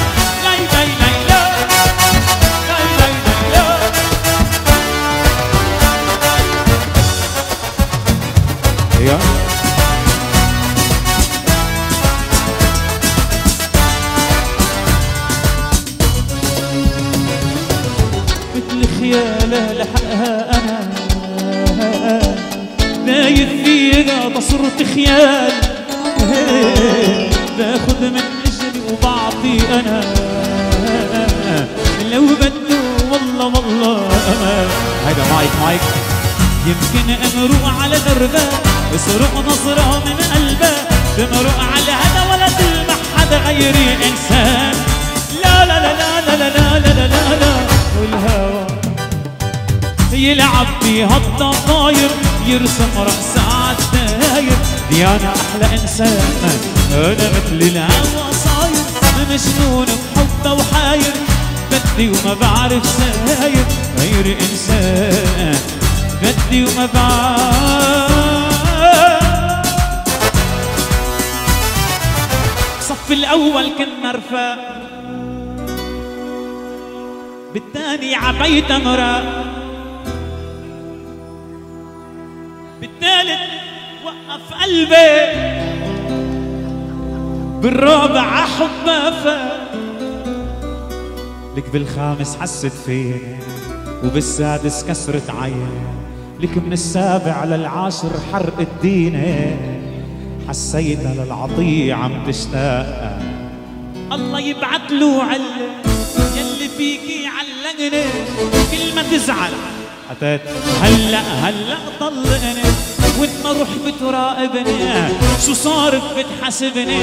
بسرق نظرة من قلبه تمرق على هذا ولا تلمح حدا غيري انسان لا لا لا لا لا لا لا لا لا, لا. والهوى يلعب فيها الضفاير يرسم رأس عالداير ديانا أحلى إنسان أنا مثل الهوى صاير مجنون بحبه وحاير بدي وما بعرف ساير غير إنسان بدي وما بعرف صف الأول كنا رفاق بالتاني عبيت امرأة بالثالث وقف قلبي. بالرابع حب فات لك بالخامس حست فيني وبالسادس كسرت عيني. لك من السابع للعاشر حرق الدين حسيتها للعطية عم تشتاق. الله يبعت له علة يلي فيكي علقني كل ما تزعل. حتات هلأ هلأ طلقني. وانت ما روح بتراقبني. شو صار بتحاسبني.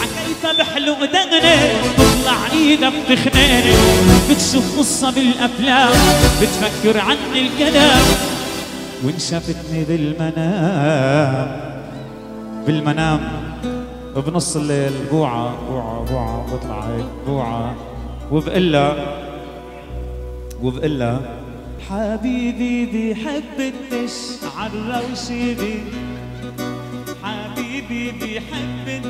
عكيتها بحلو دغني تطلع ايدها بتخنقني بتشوف قصة بالأفلام. بتفكر عني الكلام. وان شافتني بالمنام. بالمنام بنص الليل بوعة بوعة بوعة بطلع هيك بوعة وبقلها وبقلها حبيبي بيحب الدش عالروشة بي حبيبي بيحب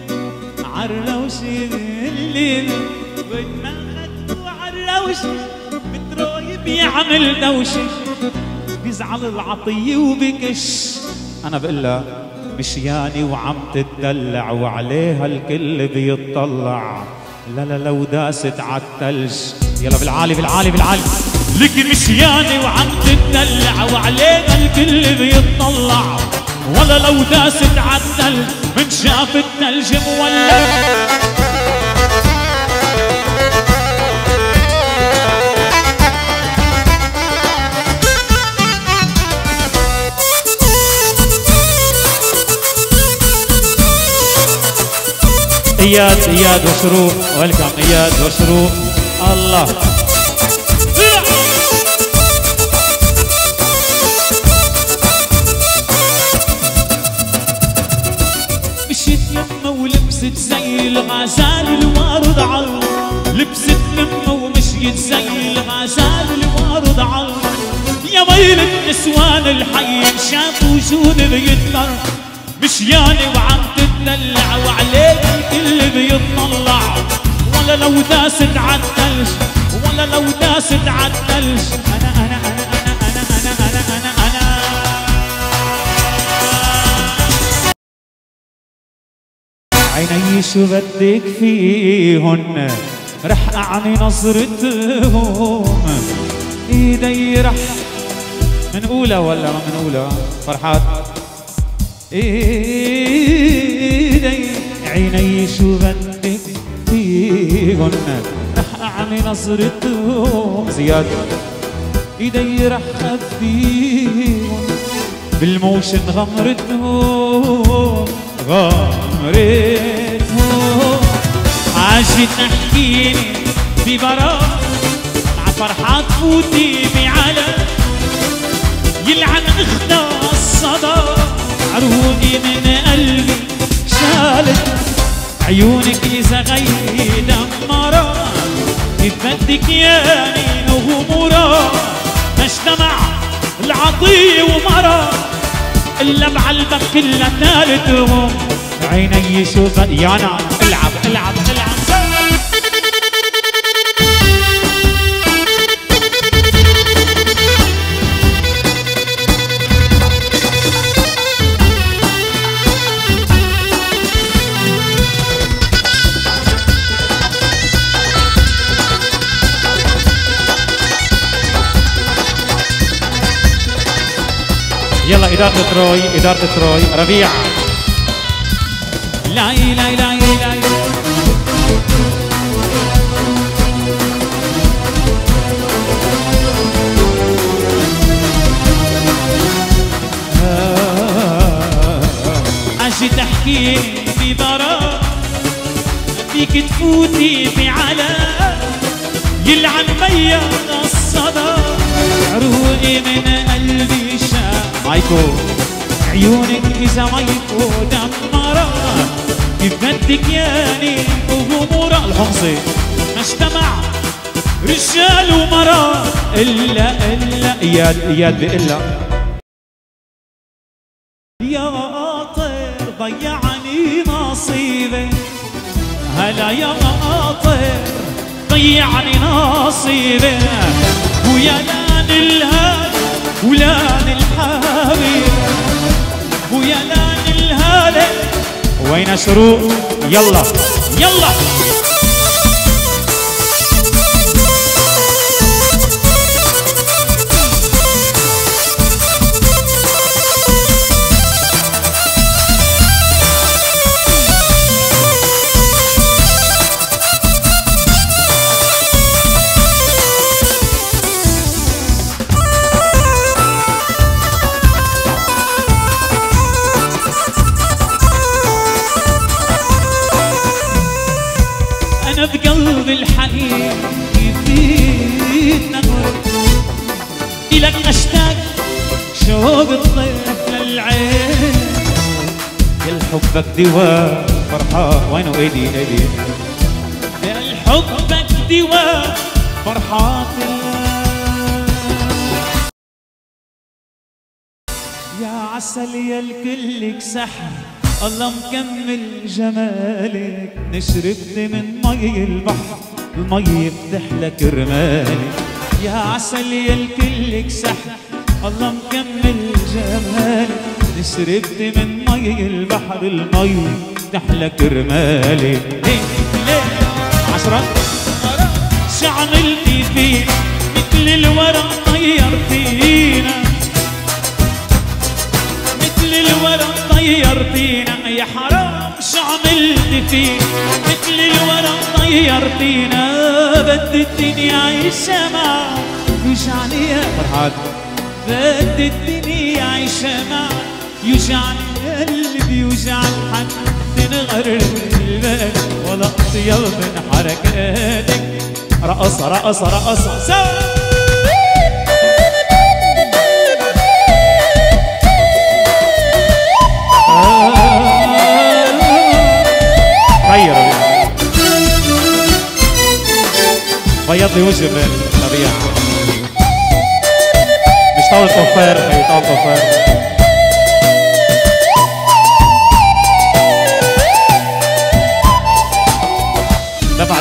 عالروشة الليل ودماغك وعالروشة بتروي بيعمل دوشة بيزعل العطية وبكش. أنا بقول مشياني وعم تتدلع وعليها الكل بيطلع. لا لا لو داست عالتلج يلا بالعالي بالعالي بالعالي. لك مشياني وعم تتدلع وعليها الكل بيطلع. ولا لو داست عالتلج من شاف التلج مولع. اياد اياد وشروق ويلكم اياد وشروق الله. مشيت يمه ولبست زي الغزال الوارد عال لبست يمه ومشيت زي الغزال الوارد عال يا ويل النسوان الحي شافوا وجود بيتضر مشياني وعم تدلع وعليك الكل بيطلع. ولا لو داست عالثلج ولا لو داست عالثلج أنا أنا أنا أنا أنا أنا أنا أنا أنا عيني شو بدك فيهن رح اعمي نظرتهم. إيدي رح من أولى ولا ما من أولى؟ فرحات. ايدي عيني شو بدك فيهن رح اعمي نظرتهم زياد. إيدي رح خبيهم بالموشن غمرتهم غمرتهم عاشت تحكيني ببراء مع فرحات فوتي بعلم يلعن اختها الصدى عروقي من قلبي. شالت عيونك غيري دمرة كيف بدك ياني وغمورة ما اجتمع العطية ومرة. إلا بعلبك كلها ثالثهم عيني شوفت يا نار. العب العب. إدارة تروي إدارة تروي ربيع لا لا لا لا لا عشي تحكي ببراء فيك تفوتي بعلا يلعن ميا الصدى عروقي من قلبي مايكو عيونك إذا مايكو كيف بدك ياني وغمورة الحمصي ما أجتمع رجال ومرأة إلا إلا إياد إياد بإلا يلا دواء فرحان وينه ايدي ايدي حبك دواء فرحاتي يا عسل يا الكلك سحر. الله مكمل جمالك. نشربت من مي البحر. المي يفتح لك رمالك يا عسل يا الكلك سحر. الله مكمل جمالك. نشربت من مي البحر المي تحلى ليه عشرة شو عملتي فينا مثل الورق طيرتينا مثل الورق طيرتينا يا حرام شو عملتي فينا مثل الورق طيرتينا بدي الدنيا عيشة معك يوجعني يا فرحات بدي الدنيا عيشة معك يوجعني قلبي يوجع الحن تنغر البال ولا أطيب من حركاتك. رقص رقص رقص. سوا غير. بيض لي وجهي بالطبيعة مش طاولة طفار خي طاولة طفار.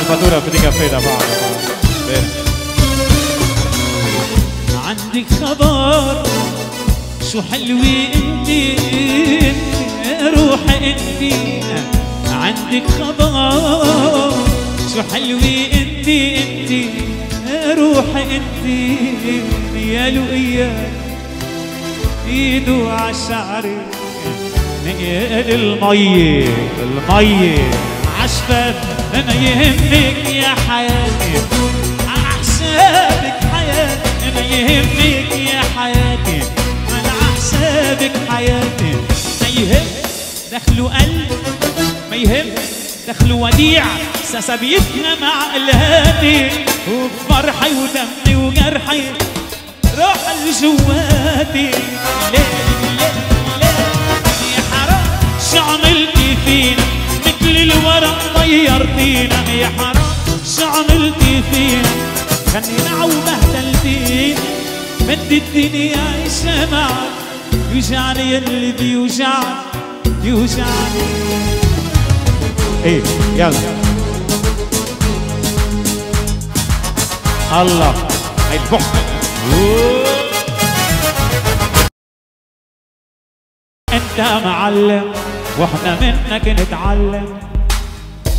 دفع الفاتورة بدي كافيه دفع عندك خبر شو حلوة انت انت روحي انت عندك خبر شو حلوة انت انت روحي انت يا لؤيا ايده عالشعر نقل المي المي. عشفت. ما يهمك يا حياتي. عحسابك حياتي. ما يهمك يا حياتي. على حسابك حياتي. ما يهم دخلوا قلب ما يهم دخلوا وديع. سسبيتنا مع الهادي وبفرحي ودمي وجرحي. روح جواتي ليه؟ ليه؟ ليه؟ يا حرام شو عملتي فينا الورق طيرتينا يا حرام شو عملتي فينا خلينا وبهدلتينا بدي الدنيا معك يوجعني اللي بيوجعني يوجعني إيه يلا. الله. البحر أنت معلم. وإحنا منك نتعلم.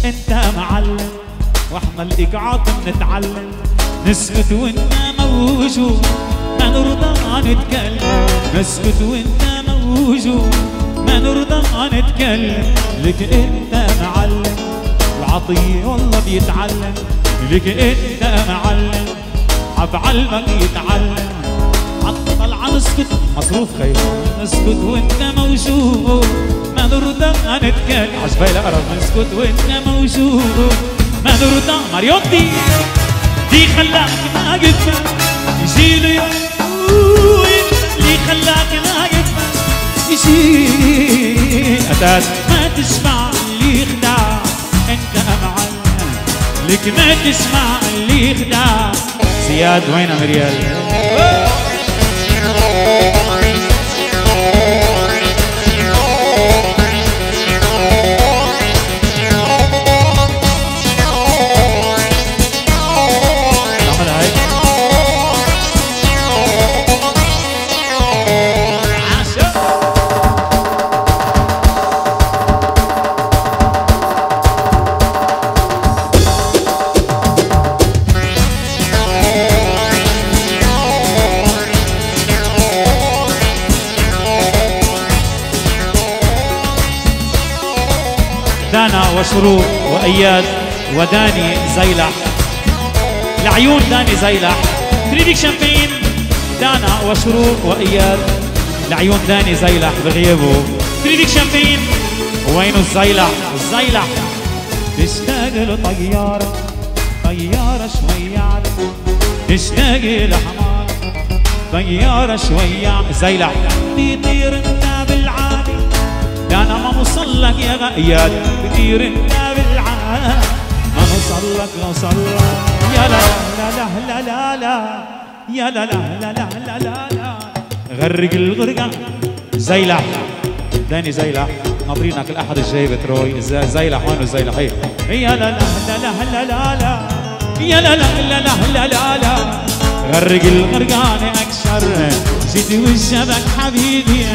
انت معلم. وإحنا الاقعاد نتعلم نسكت وإنت موجود. ما نرضى نتكلم. نسكت وإنت موجود. ما نرضى نتكلم. لك انت معلم. العطية والله بيتعلم. لك انت معلم. عبعلمك يتعلم. عطل عن اسكت مصروف خير. اسكت وإنت موجود. ما نرضى نتكلم عجبي الاقرب اسكت وانت موجود ما نرضى ماريوتي دي خلاك ما قدام يجي لي اللي خلاك ما قدام يجي أتاس ما تسمع اللي خدع انت معلم لك ما تسمع اللي خدع زياد وين مريال وشروق وأياد وداني زيلح. لعيون داني زيلح. تريدك شامبين دانا وشروق وأياد. لعيون داني زيلح بغيابه تريدك شامبين وينه الزيلح؟ الزيلح تشتاق له طيارة شوية. تشتاق لحمار طيارة شوية. زيلح. بيطير بالعالي أنا ما وصل لك يا غياد كتير انت بالعالي ما وصل لك لو صلى يا لا لا لا لا لا يا لا لا لا لا لا لا غرق الغرقة زيلح داني زيلح ناطرينك الاحد الجاي بتروي زيلح وين زيلح هي يا لا لا لا لا لا لا يا لا لا لا لا لا لا غرق الغرقان اكشر جيت وشبك حبيبي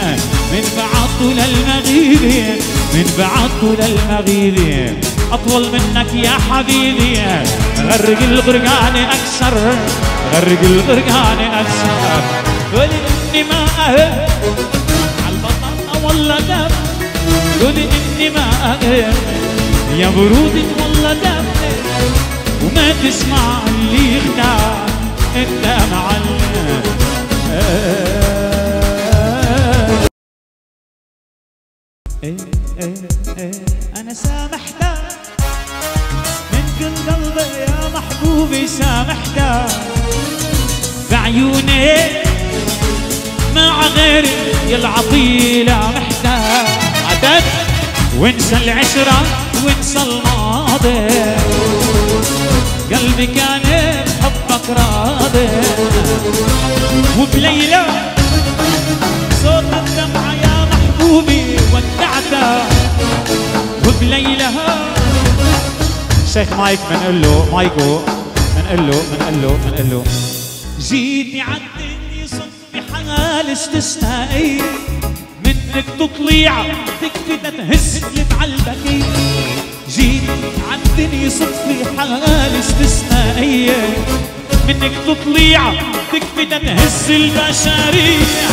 من بعض طول المغيب من بعض طول المغيب. أطول منك يا حبيبي غرق الغرقان أكثر غرق الغرقان أكثر. قول إني ما أهل عالبطن والله دم قول إني ما أهل يا برودة والله دم وما تسمع اللي يخدع انت معلم. وانسى العشرة وانسى الماضي. قلبي كان بحبك راضي. وبليلة صوت الدمعة يا محبوبي ودعتها وبليلة شيخ مايك بنقول له مايكو بنقول له بنقول له بنقول له. جيتي عالدنيا صدفة حال استثنائية منك تطلع تكفي اللي بعلبكي جيت عالدنيا صدفة حال استثنائية. منك تطلع تكفي تهز البشرية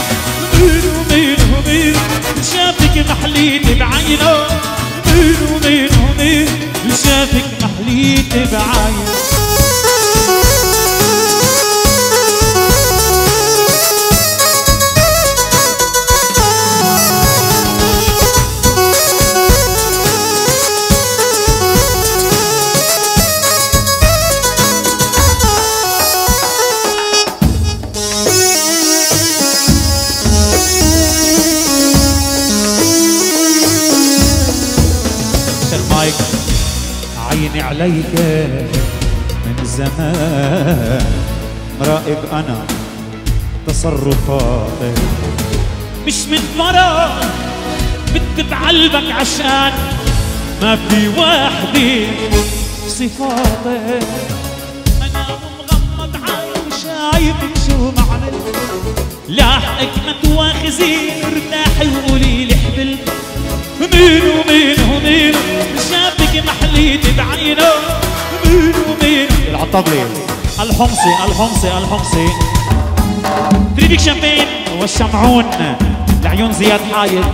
مين ومين ومين؟ شافك محليت بعينه. مين ومين ومين؟ شافك محليت بعينه. عليك من زمان مراقب أنا تصرفاتك مش من فراغ بدي بعلبك عشان ما في وحدي صفاتك أنا مغمض عيني وشايفك شو معمل لاحقك ما تواخذي ارتاحي وقولي لي حبلت مين ومين ومين شافك محليت بعينه. مين ومين العطبلي الحمصي الحمصي الحمصي. تريبك شامبين والشمعون. لعيون زياد حايد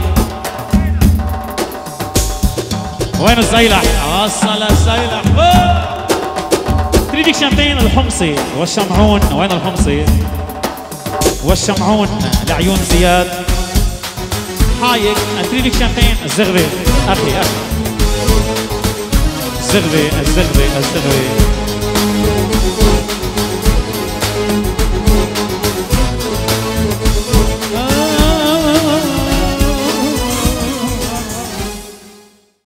وين الزيلح؟ وصل الزيلح. تريبك شامبين الحمصي. والشمعون. وين الحمصي؟ والشمعون. لعيون زياد. حايق اتريلك شامبين الزغبي أخي أخي. الزغبي الزغبي الزغبي